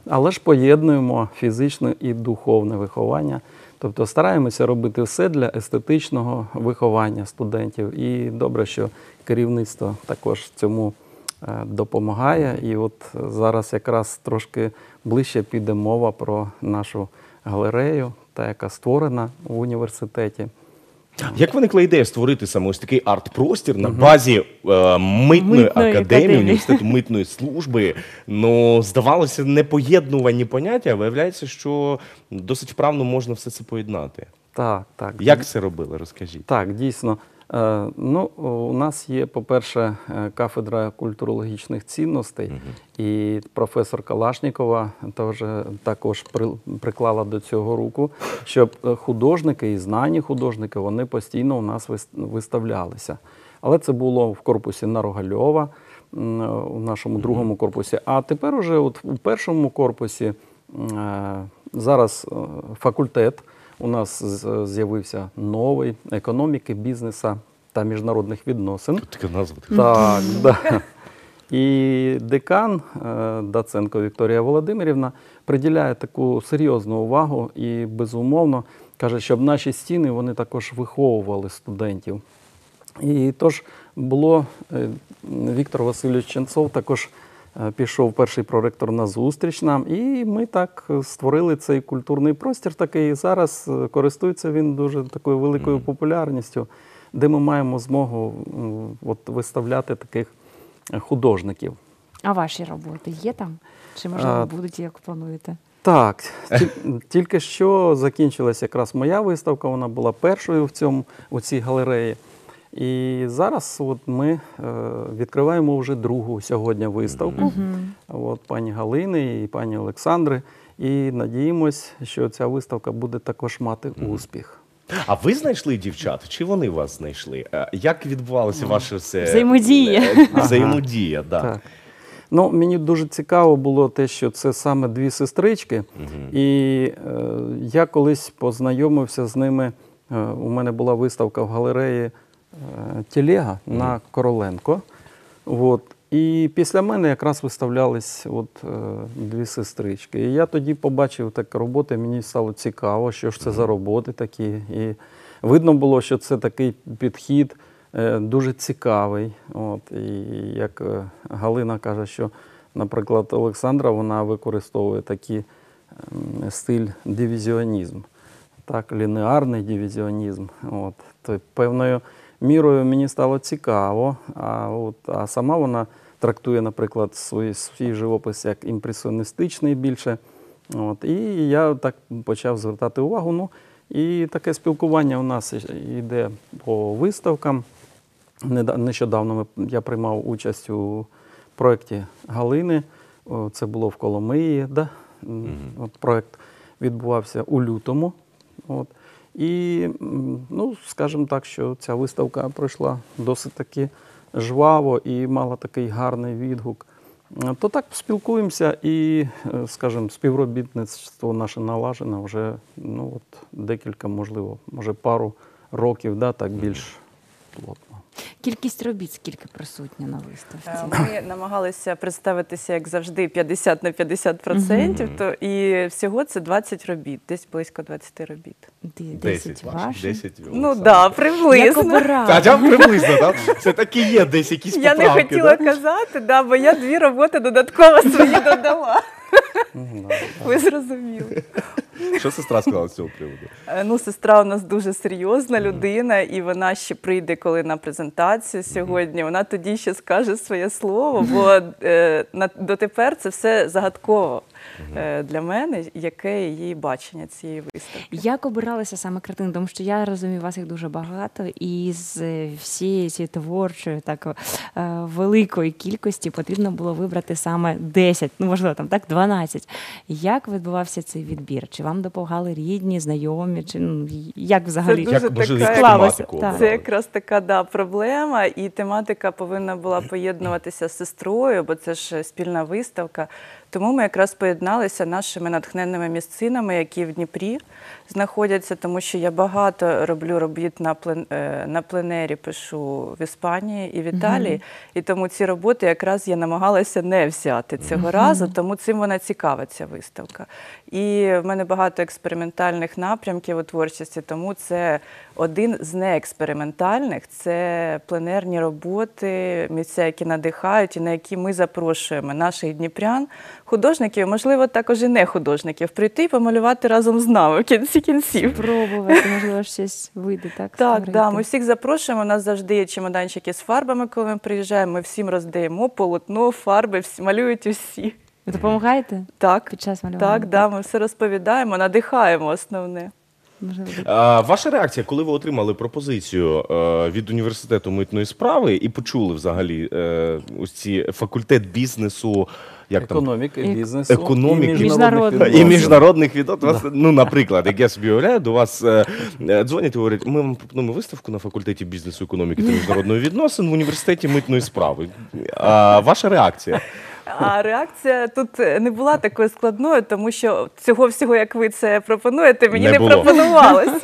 Але ж поєднуємо фізичне і духовне виховання. Тобто стараємося робити все для естетичного виховання студентів. І добре, що керівництво також цьому е, допомагає. І от зараз якраз трошки ближче піде мова про нашу галерею, та яка створена в університеті. Як виникла ідея створити саме ось такий арт-простір на базі е, митної, Митної академії, академії. університету митної служби? Ну, здавалося, непоєднувані поняття, а виявляється, що досить вправно можна все це поєднати. Так, так. Як це робили? Розкажіть. Так, дійсно. Е, Ну, у нас є, по-перше, е, кафедра культурологічних цінностей, і професор Калашнікова теж також приклала до цього руку, щоб е, художники і знані художники вони постійно у нас виставлялися. Але це було в корпусі Нарогальова, у нашому другому корпусі. А тепер уже от у першому корпусі зараз факультет. У нас з'явився новий економіки, бізнеса та міжнародних відносин. Така назва. Так, да. І декан е, Даценко Вікторія Володимирівна приділяє таку серйозну увагу і, безумовно, каже, щоб наші стіни вони також виховували студентів. І тож було е, Віктор Васильович Ченцов також пішов перший проректор на зустріч нам, і ми так е, створили цей культурний простір такий. І зараз е, користується він дуже такою великою популярністю, де ми маємо змогу от, виставляти таких е, художників. А ваші роботи є там? Чи можливо будуть, як плануєте? Так, тільки що закінчилася якраз моя виставка, вона була першою в цьому у цій галереї. І зараз от ми е, відкриваємо вже другу сьогодні виставку от, пані Галини і пані Олександри. І надіємось, що ця виставка буде також мати успіх. А ви знайшли дівчат? Чи вони вас знайшли? Е, Як відбувалося ваше все Взаємодія. е, Взаємодія, да. Так. Ну, мені дуже цікаво було те, що це саме дві сестрички. І е, я колись познайомився з ними. Е, у мене була виставка в галереї Телега на Короленко. От. І після мене якраз виставлялись от, е, дві сестрички. І я тоді побачив так роботи, мені стало цікаво, що ж це за роботи такі. І видно було, що це такий підхід е, дуже цікавий. От, і як е, Галина каже, що, наприклад, Олександра вона використовує такий стиль дивізіонізм, так, лінеарний дивізіонізм. От, то певною мірою мені стало цікаво, а, от, а сама вона трактує, наприклад, свій, свій живопис як імпресіоністичний більше. От, і я так почав звертати увагу. Ну, і таке спілкування у нас йде по виставкам. Нещодавно я приймав участь у проєкті Галини. Це було в Коломиї. Да? От проєкт відбувався у лютому. От. І, ну, скажімо так, що ця виставка пройшла досить таки жваво і мала такий гарний відгук. Е, То так спілкуємося і, е, скажімо, співробітництво наше налажене вже ну, от, декілька, можливо, може пару років, да, так більш плотно. Кількість робіт скільки присутня на виставці? Е, Ми намагалися представитися, як завжди, 50 на 50%, то і всього це 20 робіт, десь близько 20 робіт. Ді- 10 ваших, ваші? 10 Ну так, да, приблизно. обирали? Приблизно, так? Це таки є десь якісь Я не хотіла да? казати, да, бо я дві роботи додатково свої додала. Ви зрозуміли. Що сестра сказала з цього приводу? Е, Ну, сестра у нас дуже серйозна людина, і вона ще прийде, коли на презентацію сьогодні. Вона тоді ще скаже своє слово, бо е, на, дотепер це все загадково е, для мене, яке її бачення цієї виставки. Як обиралися саме картини? Тому що я розумію, вас їх дуже багато, і з всієї цієї творчої, так е, великої кількості потрібно було вибрати саме 10, ну можливо, там так 12. Як відбувався цей відбір? Чи вам допомагали рідні, знайомі? Чи ну як взагалі дуже Як така- склалося, так. Це якраз така да, проблема, і тематика повинна була поєднуватися з сестрою, бо це ж спільна виставка. Тому ми якраз поєдналися нашими натхненними місцинами, які в Дніпрі знаходяться, тому що я багато роблю робіт на плен, е, на пленері, пишу в Іспанії і в Італії. І тому ці роботи якраз я намагалася не взяти цього разу, тому цим вона цікава, ця виставка. І в мене багато експериментальних напрямків у творчості, тому це один з неекспериментальних це пленерні роботи, місця, які надихають, і на які ми запрошуємо наших дніпрян, художників, можливо, також і не художників, прийти і помалювати разом з нами в кінці кінців. спробувати, можливо, щось вийде так? Так, да, ми всіх запрошуємо. У нас завжди є чемоданчики з фарбами, коли ми приїжджаємо. Ми всім роздаємо полотно, фарби, всі малюють усі. Ви допомагаєте Так, під час малювання? так, да, ми все розповідаємо, надихаємо основне. А, ваша реакція, коли ви отримали пропозицію е, від університету митної справи і почули взагалі е, ось ці факультет бізнесу, як Економіки, там, бізнесу Економіки. і Міжнародних. і міжнародних відносин. Да. Ну, наприклад, як я собі уявляю, до вас е, е, дзвонять і говорять, ми вам пропонуємо виставку на факультеті бізнесу, економіки та міжнародної відносин в університеті митної справи. А ваша реакція? А реакція тут не була такою складною, тому що цього всього, як ви це пропонуєте, мені Не не, пропонувалось.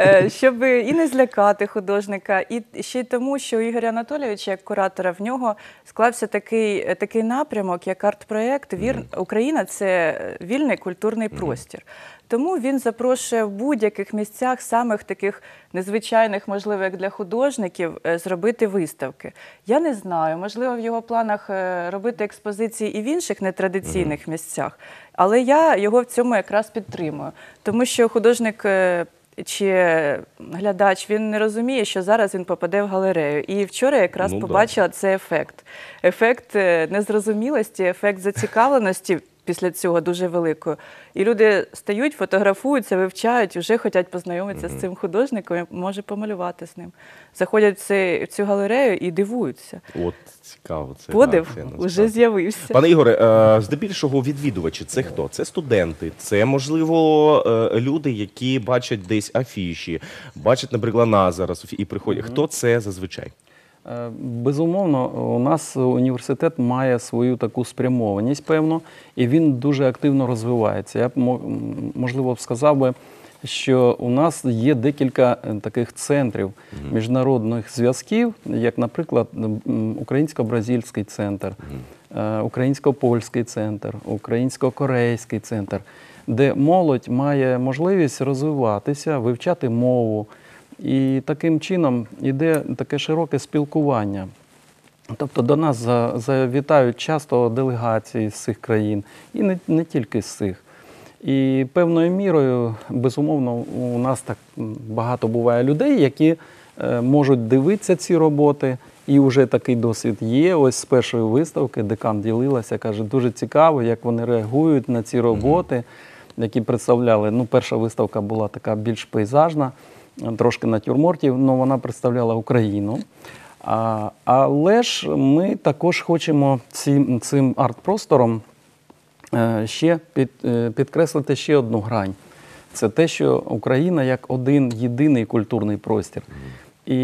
Е, Щоб і не злякати художника, і ще й тому, що у Ігоря Анатолійовича, як куратора, в нього склався такий, такий напрямок, як арт-проєкт «Вір... Україна це вільний культурний простір. Тому він запрошує в будь-яких місцях, самих таких незвичайних, можливо, як для художників, е, зробити виставки. Я не знаю, можливо, в його планах е, робити експозиції і в інших нетрадиційних місцях, але я його в цьому якраз підтримую, тому що художник. е, Чи глядач він не розуміє, що зараз він попаде в галерею. І вчора якраз Ну да. побачила цей ефект. Ефект незрозумілості, ефект зацікавленості після цього дуже великою. І люди стають, фотографуються, вивчають, вже хочуть познайомитися з цим художником, і може помалювати з ним. Заходять в, цей, в цю галерею і дивуються. От цікаво, це Подив вже з'явився. Пане Ігоре, е, здебільшого відвідувачі це хто? Це студенти, це можливо е, люди, які бачать десь афіші, бачать, наприклад, нас зараз і приходять. Хто це зазвичай? Е, Безумовно, у нас університет має свою таку спрямованість, певно, і він дуже активно розвивається. Я б мо- можливо б сказав би, що у нас є декілька е, таких центрів міжнародних зв'язків, як, наприклад, Українсько-бразильський центр, е, Українсько-польський центр, Українсько-корейський центр, де молодь має можливість розвиватися, вивчати мову. І таким чином йде таке широке спілкування. Тобто до нас завітають часто делегації з цих країн, і не, не тільки з цих. І певною мірою, безумовно, у нас так багато буває людей, які е, можуть дивитися ці роботи. І вже такий досвід є. Ось з першої виставки декан ділилася, каже, дуже цікаво, як вони реагують на ці роботи, які представляли. Ну, перша виставка була така більш пейзажна, трошки натюрмортів, але вона представляла Україну. Але ж ми також хочемо цим, цим арт-простором е, ще під, е, підкреслити ще одну грань. Це те, що Україна як один єдиний культурний простір. І,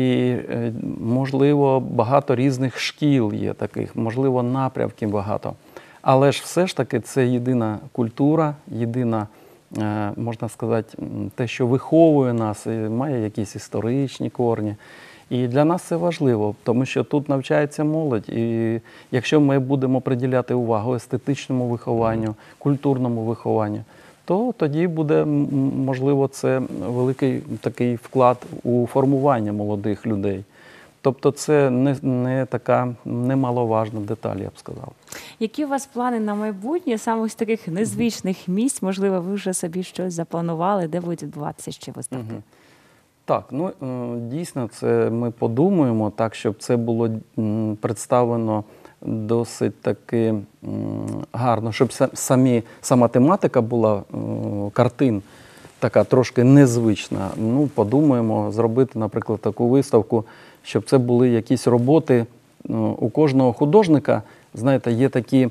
е, можливо, багато різних шкіл є таких, можливо, напрямків багато. Але ж все ж таки це єдина культура, єдина, можна сказати, те, що виховує нас, має якісь історичні корні. І для нас це важливо, тому що тут навчається молодь. І якщо ми будемо приділяти увагу естетичному вихованню, культурному вихованню, то тоді буде можливо це великий такий вклад у формування молодих людей. Тобто це не, не така немаловажна деталь, я б сказав. Які у вас плани на майбутнє, саме з таких незвичних місць? Можливо, ви вже собі щось запланували, де будуть відбуватися ще виставки? Так, ну е, дійсно, це ми подумаємо так, щоб це було представлено досить таки гарно, щоб самі, сама тематика була е, картин така трошки незвична. Ну, подумаємо зробити, наприклад, таку виставку, щоб це були якісь роботи ну, у кожного художника. Знаєте, є такі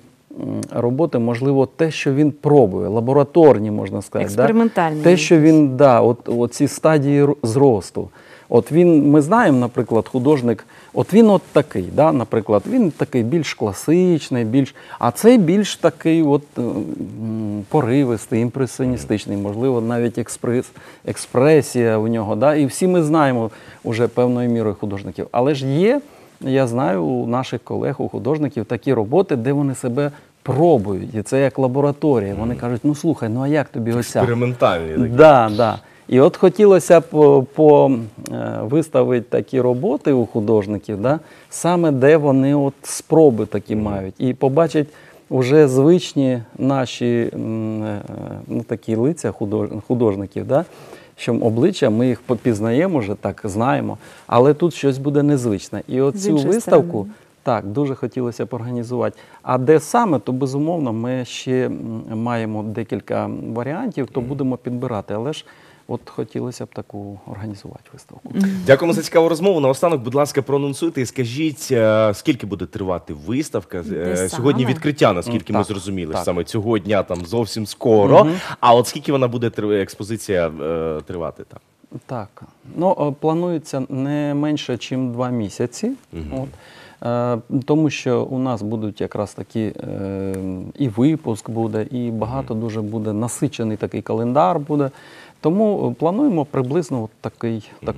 роботи, можливо, те, що він пробує, лабораторні, можна сказати. да? Те, що він, да, от, от ці стадії зросту. От він, ми знаємо, наприклад, художник, от він от такий, да, наприклад, він такий більш класичний, більш, а цей більш такий от, е, поривистий, імпресіоністичний, можливо, навіть експрес, експресія у нього. Да, і всі ми знаємо вже певною мірою художників. Але ж є, я знаю, у наших колег, у художників такі роботи, де вони себе пробують. І це як лабораторія. Вони кажуть, ну слухай, ну а як тобі оця? Експериментальні такі. Да, да. І от хотілося б по, по, е, виставити такі роботи у художників, да, саме де вони от спроби такі мають. І побачить вже звичні наші е, ну, такі лиця художників, да, що обличчя ми їх попізнаємо вже так, знаємо, але тут щось буде незвичне. І З оцю виставку. сторони. Так, дуже хотілося б організувати. А де саме, то безумовно ми ще маємо декілька варіантів, то будемо підбирати. Але ж от хотілося б таку організувати виставку. Дякуємо за цікаву розмову. Наостанок, будь ласка, проанонсуйте і скажіть, е, скільки буде тривати виставка. Де Е, Сьогодні саме? відкриття, наскільки Ну, ми так, зрозуміли, так. саме цього дня там зовсім скоро. А от скільки вона буде тр- експозиція е, тривати там? Так, ну е, планується не менше, ніж два місяці. От. Е, Тому що у нас будуть якраз такі е, і випуск буде, і багато дуже буде насичений такий календар буде. Тому е, плануємо приблизно от такий так,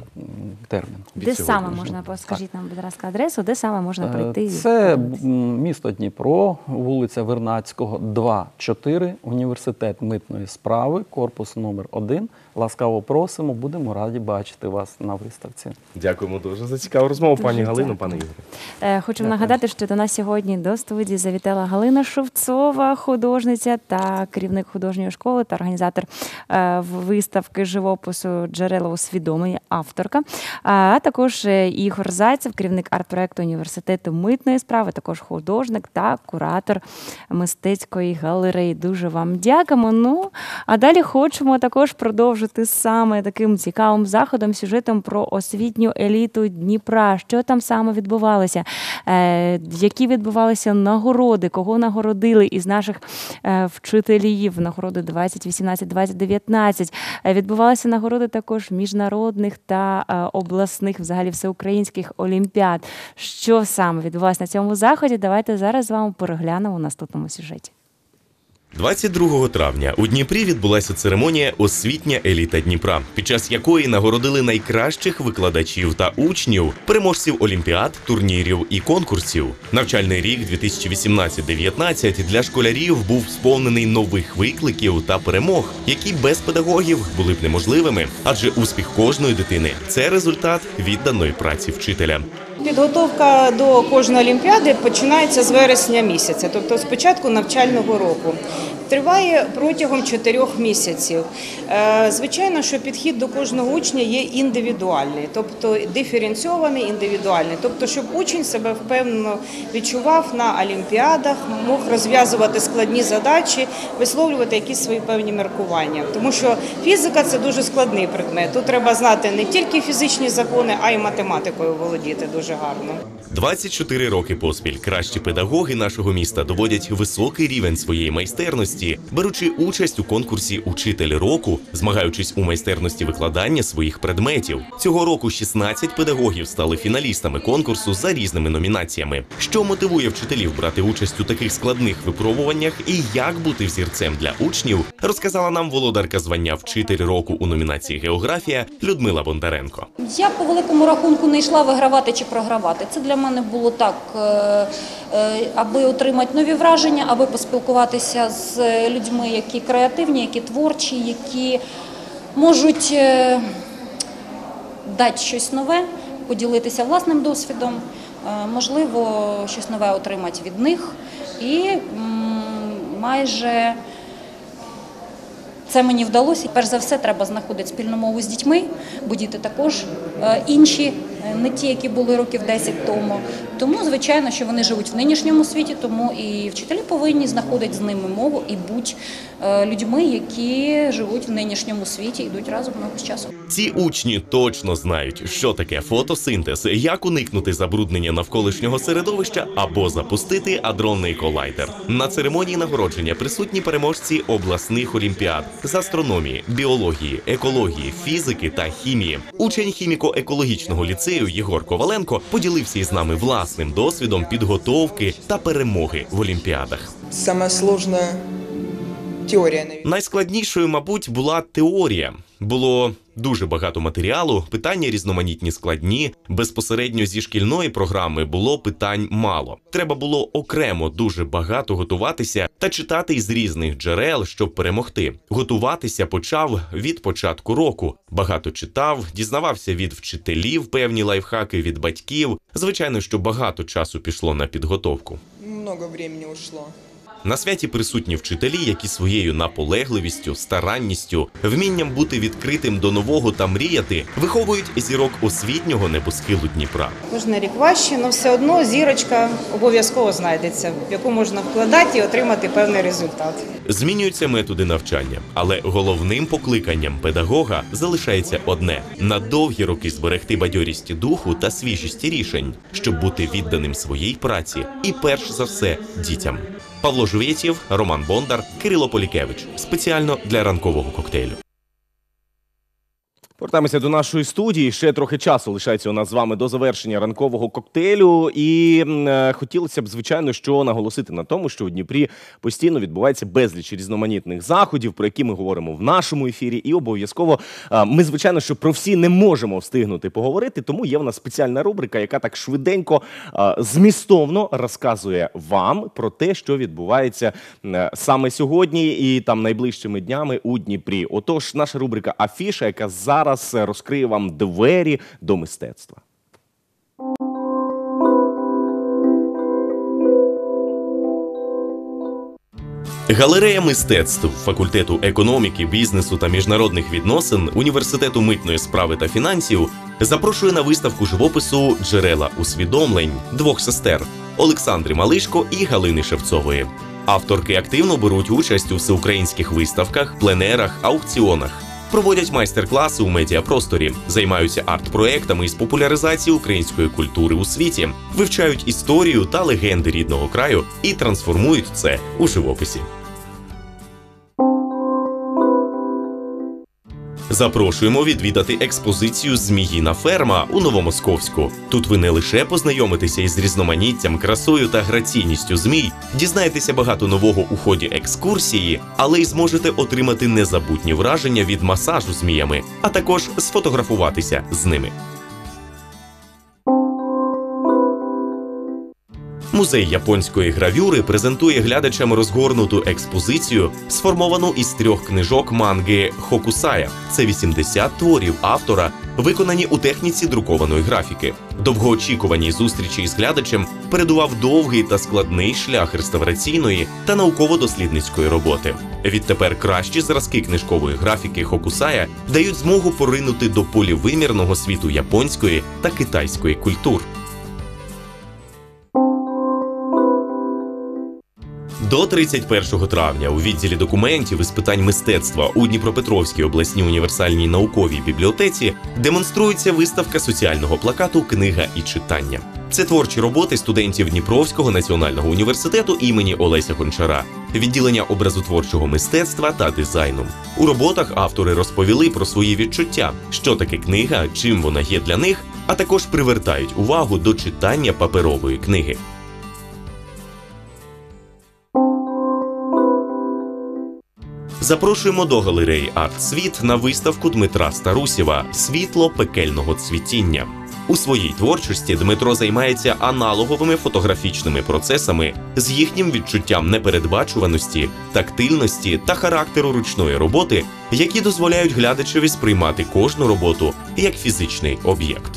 термін. Від Де саме можна, скажіть нам, будь ласка, адресу, де саме можна Е, прийти? Це місто Дніпро, вулиця Вернацького, 2-4, університет митної справи, корпус номер 1. Ласкаво просимо, будемо раді бачити вас на виставці. Дякуємо дуже за цікаву розмову, Дуже пані Галино, дякую. пане Ігорі. Е, Хочу нагадати, що до нас сьогодні до студії завітала Галина Шевцова, художниця та керівник художньої школи та організатор е, виставки живопису Джерела усвідомлення, авторка. А також е, Ігор Зайцев, керівник арт-проекту університету митної справи, також художник та куратор мистецької галереї. Дуже вам дякуємо. Ну а далі хочемо також продовжити саме таким цікавим заходом, сюжетом про освітню еліту Дніпра. Що там саме відбувалося? Е, які відбувалися нагороди, кого нагородили із наших е, вчителів? Нагороди 2018, 2019. Е, Відбувалися нагороди також міжнародних та обласних, взагалі всеукраїнських олімпіад. Що саме відбувалося на цьому заході? Давайте зараз з вами переглянемо у наступному сюжеті. 22 травня у Дніпрі відбулася церемонія Освітня еліта Дніпра, під час якої нагородили найкращих викладачів та учнів, переможців олімпіад, турнірів і конкурсів. Навчальний рік 2018-19 для школярів був сповнений нових викликів та перемог, які без педагогів були б неможливими, адже успіх кожної дитини це результат відданої праці вчителя. Підготовка до кожної олімпіади починається з вересня місяця, тобто з початку навчального року. Триває протягом чотирьох місяців. Е, Звичайно, що підхід до кожного учня є індивідуальний, тобто диференційований, індивідуальний. Тобто, щоб учень себе впевнено відчував на олімпіадах, мог розв'язувати складні задачі, висловлювати якісь свої певні міркування. Тому що фізика це дуже складний предмет. Тут треба знати не тільки фізичні закони, а й математикою володіти дуже гарно. 24 роки поспіль кращі педагоги нашого міста доводять високий рівень своєї майстерності студії, беручи участь у конкурсі Учитель року, змагаючись у майстерності викладання своїх предметів. Цього року 16 педагогів стали фіналістами конкурсу за різними номінаціями. Що мотивує вчителів брати участь у таких складних випробуваннях і як бути взірцем для учнів, розказала нам володарка звання Вчитель року у номінації Географія Людмила Бондаренко. Я по великому рахунку не йшла вигравати чи програвати. Це для мене було так, е, аби отримати нові враження, аби поспілкуватися з людьми, які креативні, які творчі, які можуть е, дати щось нове, поділитися власним досвідом, е, можливо, щось нове отримати від них. І майже це мені вдалося. Перш за все, треба знаходити спільну мову з дітьми, бо діти також е, інші, е, не ті, які були років 10 тому. Тому, звичайно, що вони живуть в нинішньому світі, тому і вчителі повинні знаходити з ними мову і бути е, людьми, які живуть в нинішньому світі, йдуть разом много з часом. Ці учні точно знають, що таке фотосинтез, як уникнути забруднення навколишнього середовища або запустити адронний колайдер. На церемонії нагородження присутні переможці обласних олімпіад з астрономії, біології, екології, фізики та хімії. Учень хіміко-екологічного ліцею Єгор Коваленко поділився із нами власним досвідом підготовки та перемоги в олімпіадах. Саме сложная наверное. Найскладнішою, мабуть, була теорія. Було дуже багато матеріалу, питання різноманітні складні. Безпосередньо зі шкільної програми було питань мало. Треба було окремо дуже багато готуватися та читати із різних джерел, щоб перемогти. Готуватися почав від початку року. Багато читав, дізнавався від вчителів певні лайфхаки від батьків. Звичайно, що багато часу пішло на підготовку. Много времени ушло. На святі присутні вчителі, які своєю наполегливістю, старанністю, вмінням бути відкритим до нового та мріяти, виховують зірок освітнього небосхилу Дніпра. Кожен рік важче, але все одно зірочка обов'язково знайдеться, в яку можна вкладати і отримати певний результат. Змінюються методи навчання, але головним покликанням педагога залишається одне: на довгі роки зберегти бадьорість духу та свіжість рішень, щоб бути відданим своїй праці і перш за все дітям. Павло Жуєтєв, Роман Бондар, Кирило Полікевич спеціально для ранкового коктейлю. Повертаємося до нашої студії. Ще трохи часу лишається у нас з вами до завершення ранкового коктейлю. І е, хотілося б, звичайно, що наголосити на тому, що у Дніпрі постійно відбувається безліч різноманітних заходів, про які ми говоримо в нашому ефірі. І обов'язково е, ми, звичайно, що про всі не можемо встигнути поговорити. Тому є в нас спеціальна рубрика, яка так швиденько, е, змістовно розказує вам про те, що відбувається е, саме сьогодні і там найближчими днями у Дніпрі. Отож, наша рубрика Афіша, яка зараз е, розкриє вам двері до мистецтва. Галерея мистецтв факультету економіки, бізнесу та міжнародних відносин університету митної справи та фінансів запрошує на виставку живопису джерела усвідомлень двох сестер Олександри Малишко і Галини Шевцової. Авторки активно беруть участь у всеукраїнських виставках, пленерах, аукціонах. Проводять майстер-класи у медіапросторі, займаються арт-проектами із популяризації української культури у світі, вивчають історію та легенди рідного краю і трансформують це у живописі. Запрошуємо відвідати експозицію Зміїна ферма у Новомосковську. Тут ви не лише познайомитеся із різноманіттям, красою та граційністю змій, дізнаєтеся багато нового у ході екскурсії, але й зможете отримати незабутні враження від масажу зміями, а також сфотографуватися з ними. Музей японської гравюри презентує глядачам розгорнуту експозицію, сформовану із трьох книжок манги Хокусая. Це 80 творів автора, виконані у техніці друкованої графіки. Довгоочікуваній зустрічі із глядачем передував довгий та складний шлях реставраційної та науково-дослідницької роботи. Відтепер кращі зразки книжкової графіки Хокусая дають змогу поринути до полівимірного світу японської та китайської культур. До 31 травня у відділі документів із питань мистецтва у Дніпропетровській обласній універсальній науковій бібліотеці демонструється виставка соціального плакату Книга і читання. Це творчі роботи студентів Дніпровського національного університету імені Олеся Гончара, відділення образотворчого мистецтва та дизайну. У роботах автори розповіли про свої відчуття, що таке книга, чим вона є для них, а також привертають увагу до читання паперової книги. Запрошуємо до галереї Арт Світ на виставку Дмитра Старусєва Світло пекельного цвітіння. У своїй творчості Дмитро займається аналоговими фотографічними процесами з їхнім відчуттям непередбачуваності, тактильності та характеру ручної роботи, які дозволяють глядачеві сприймати кожну роботу як фізичний об'єкт.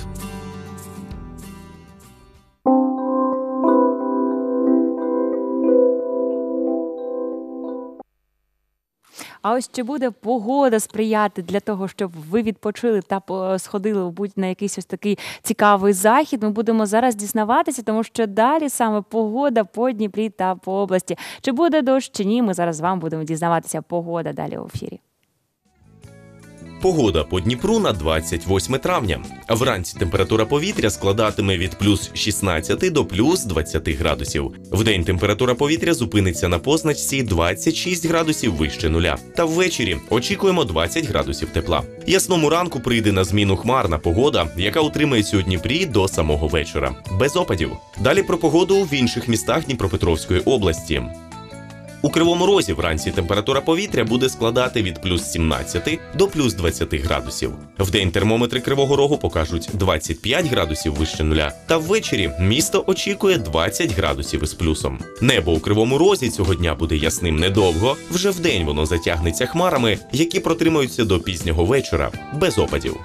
А ось чи буде погода сприяти для того, щоб ви відпочили та сходили будь на якийсь ось такий цікавий захід? Ми будемо зараз дізнаватися, тому що далі саме погода по Дніпрі та по області. Чи буде дощ, чи ні? Ми зараз з вами будемо дізнаватися. Погода далі в ефірі. Погода по Дніпру на 28 травня. Вранці температура повітря складатиме від плюс 16 до плюс 20 градусів. Вдень температура повітря зупиниться на позначці 26 градусів вище нуля. Та ввечері очікуємо 20 градусів тепла. Ясному ранку прийде на зміну хмарна погода, яка утримається у Дніпрі до самого вечора. Без опадів. Далі про погоду в інших містах Дніпропетровської області. У Кривому Розі вранці температура повітря буде складати від плюс 17 до плюс 20 градусів. Вдень термометри Кривого Рогу покажуть 25 градусів вище нуля. Та ввечері місто очікує 20 градусів із плюсом. Небо у Кривому Розі цього дня буде ясним недовго. Вже вдень воно затягнеться хмарами, які протримаються до пізнього вечора, без опадів.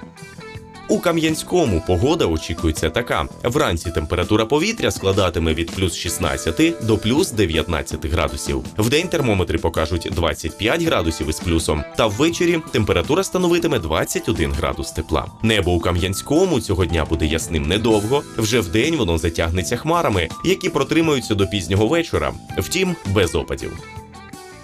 У Кам'янському погода очікується така: вранці температура повітря складатиме від плюс 16 до плюс 19 градусів. Вдень термометри покажуть 25 градусів із плюсом, та ввечері температура становитиме 21 градус тепла. Небо у Кам'янському цього дня буде ясним недовго. Вже вдень воно затягнеться хмарами, які протримаються до пізнього вечора. Втім, без опадів.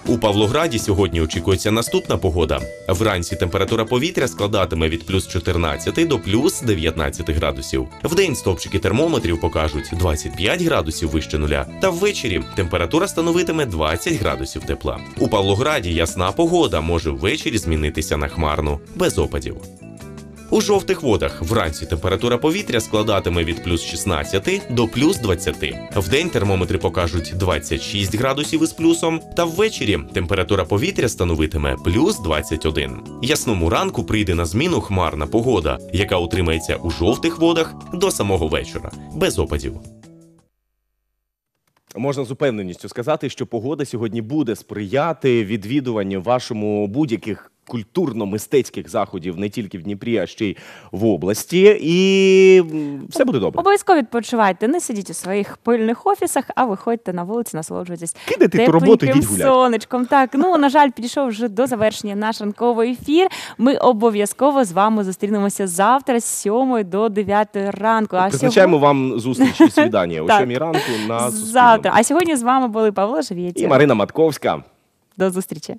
У Павлограді сьогодні очікується наступна погода. Вранці температура повітря складатиме від плюс 14 до плюс 19 градусів. Вдень стопчики термометрів покажуть 25 градусів вище нуля. Та ввечері температура становитиме 20 градусів тепла. У Павлограді ясна погода може ввечері змінитися на хмарну без опадів. У жовтих водах вранці температура повітря складатиме від плюс 16 до плюс 20. Вдень термометри покажуть 26 градусів із плюсом, та ввечері температура повітря становитиме плюс 21. Ясному ранку прийде на зміну хмарна погода, яка утримається у жовтих водах до самого вечора, без опадів. Можна з упевненістю сказати, що погода сьогодні буде сприяти відвідуванню вашому будь-яких культурно-мистецьких заходів не тільки в Дніпрі, а ще й в області. І все буде добре. Обов'язково відпочивайте, не сидіть у своїх пильних офісах, а виходьте на вулицю, насолоджуйтесь Кидайте ту роботу, йдіть гуляти. сонечком. Так, ну на жаль, підійшов вже до завершення наш ранковий ефір. Ми обов'язково з вами зустрінемося завтра з 7 до 9 ранку. А Призначаємо вам зустріч і свідання о Так. 7 ранку на Суспільному. завтра. А сьогодні з вами були Павло Живєтєв. І Марина Матковська. До зустрічі.